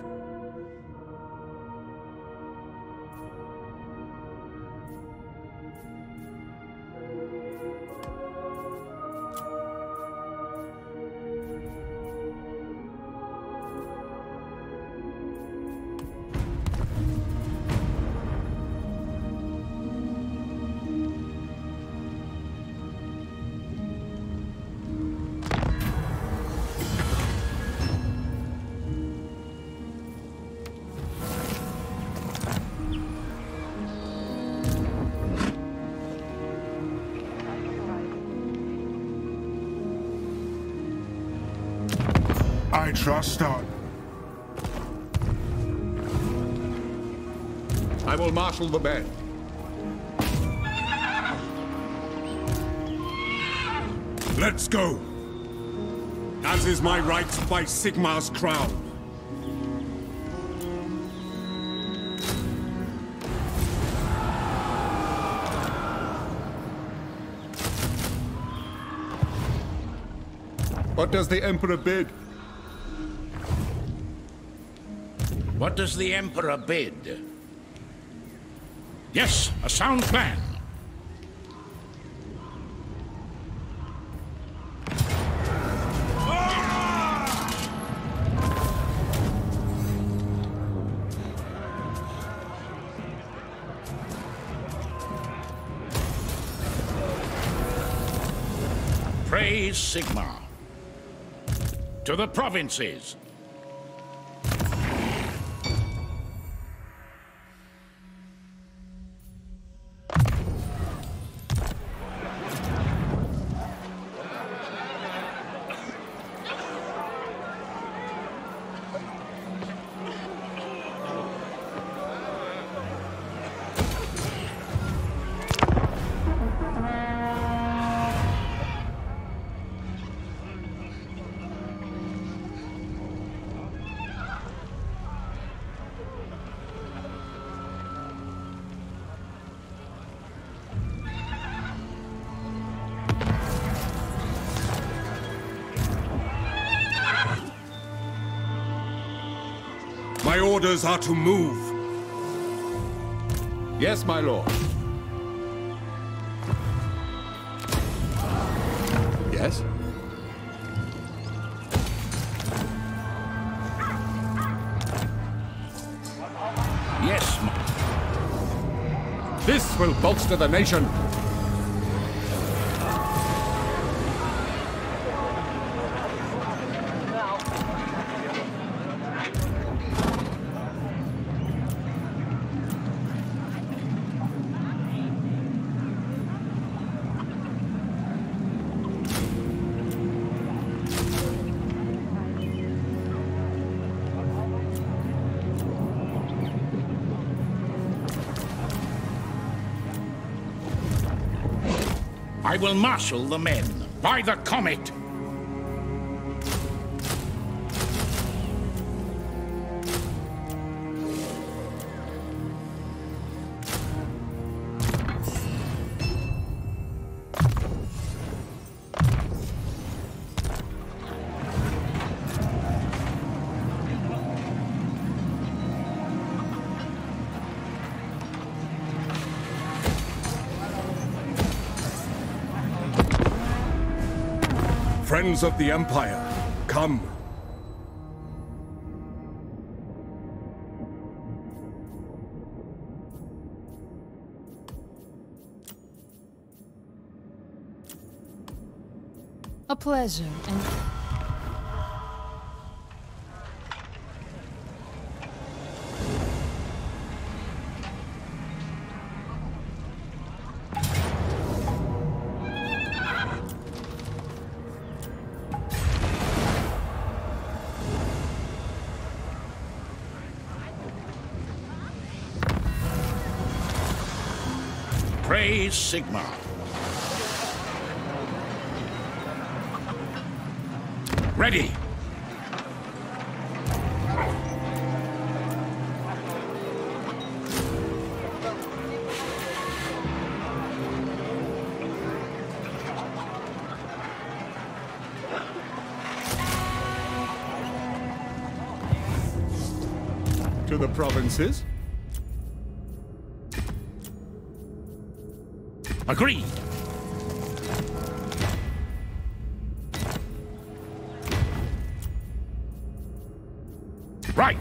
I trust. I will marshal the band. Let's go. As is my right by Sigmar's crown. What does the Emperor bid? What does the Emperor bid? Yes, a sound plan. Praise Sigmar. To the provinces. My orders are to move. Yes, my lord. Yes? Yes, This will bolster the nation. Will marshal the men. By the comet! Friends of the Empire, come. A pleasure, and... Sigmar. Ready. To the provinces? Agreed. Right.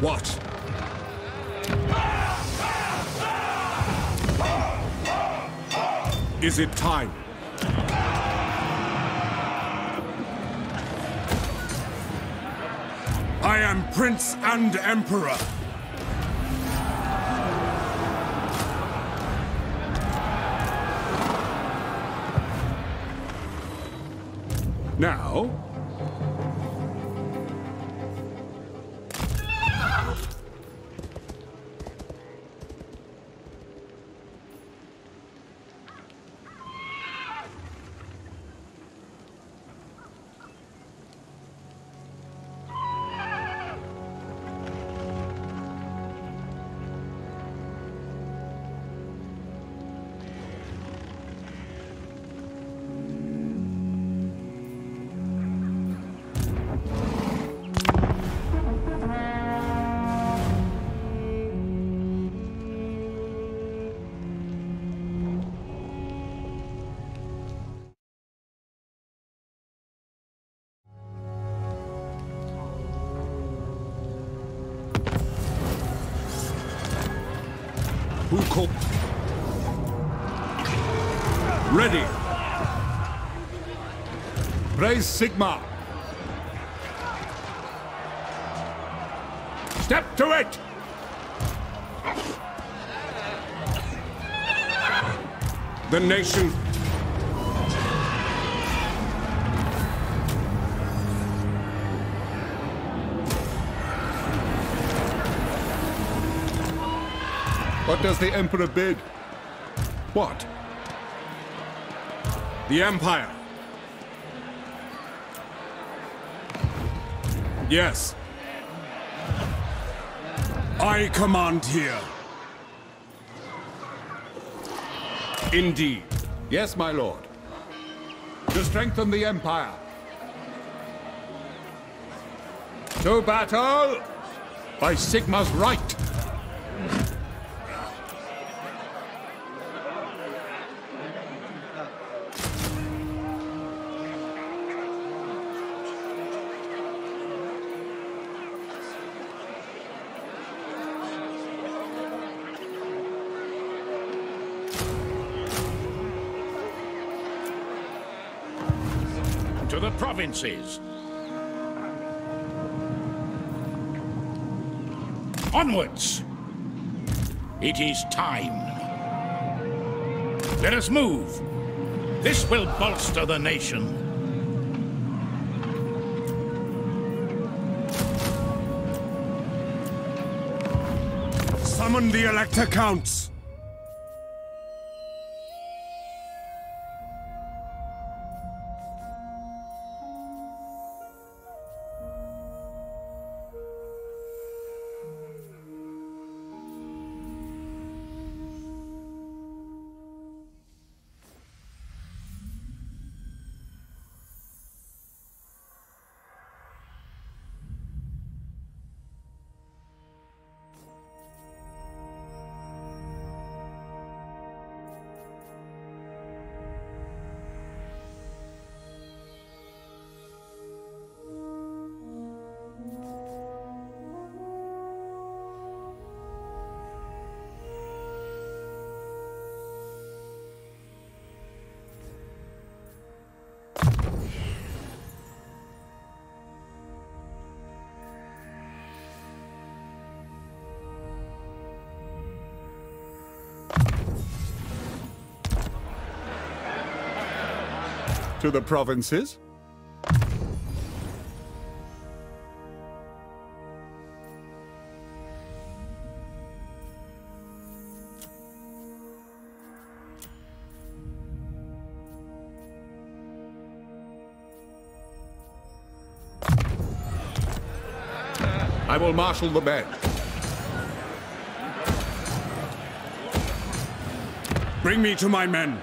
What? Is it time? Prince and Emperor. Now, Called? Ready. Raise Sigmar. Step to it! The nation does the Emperor bid? What? The Empire. Yes. I command here. Indeed. Yes, my lord. To strengthen the Empire. To battle! By Sigmar's right! Onwards! It is time. Let us move. This will bolster the nation. Summon the Elector Counts! To the provinces? I will marshal the men. Bring me to my men.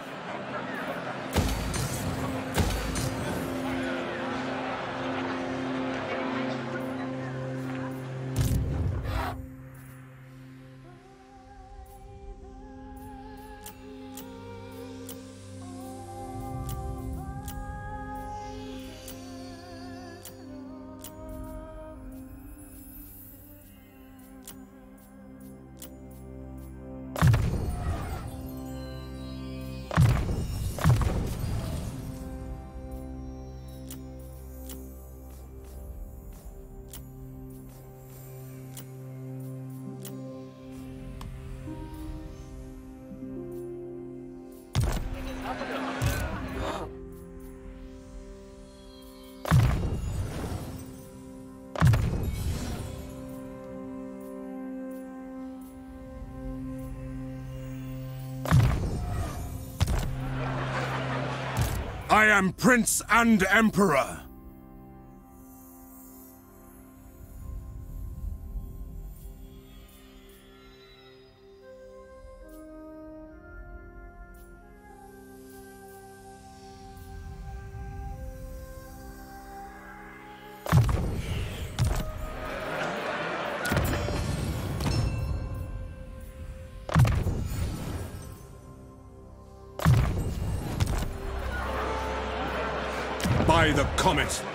I am Prince and Emperor. By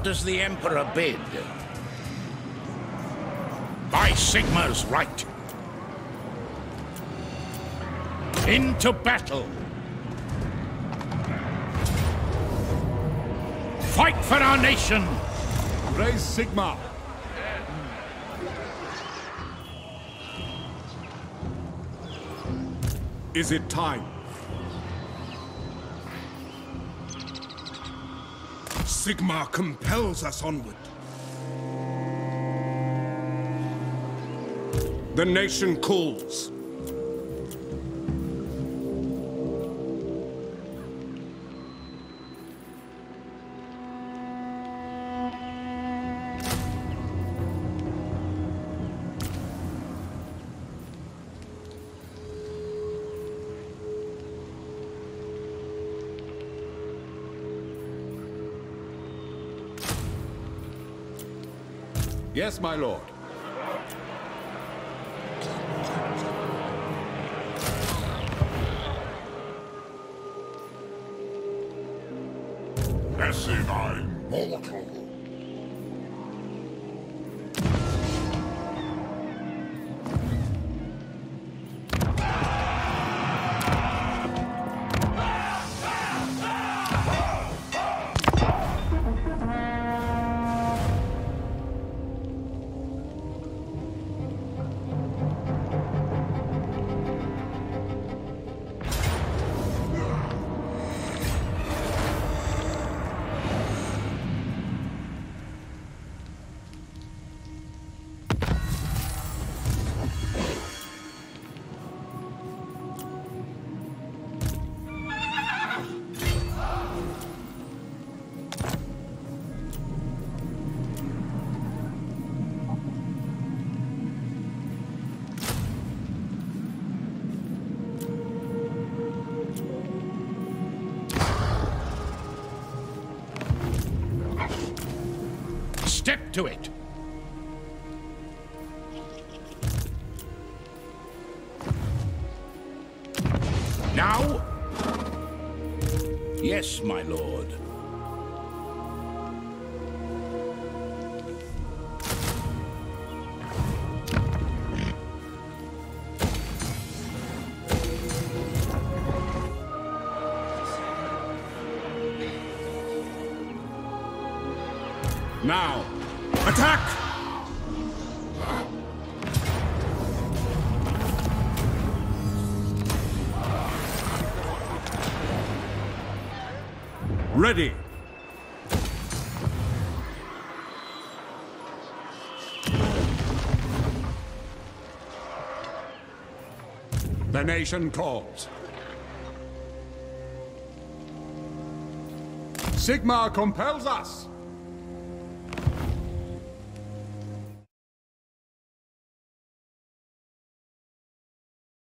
What does the Emperor bid? By Sigmar's right. Into battle! Fight for our nation! Raise Sigmar! Is it time? Sigmar compels us onward. The nation calls. Yes, my lord. Nation calls. Sigmar compels us!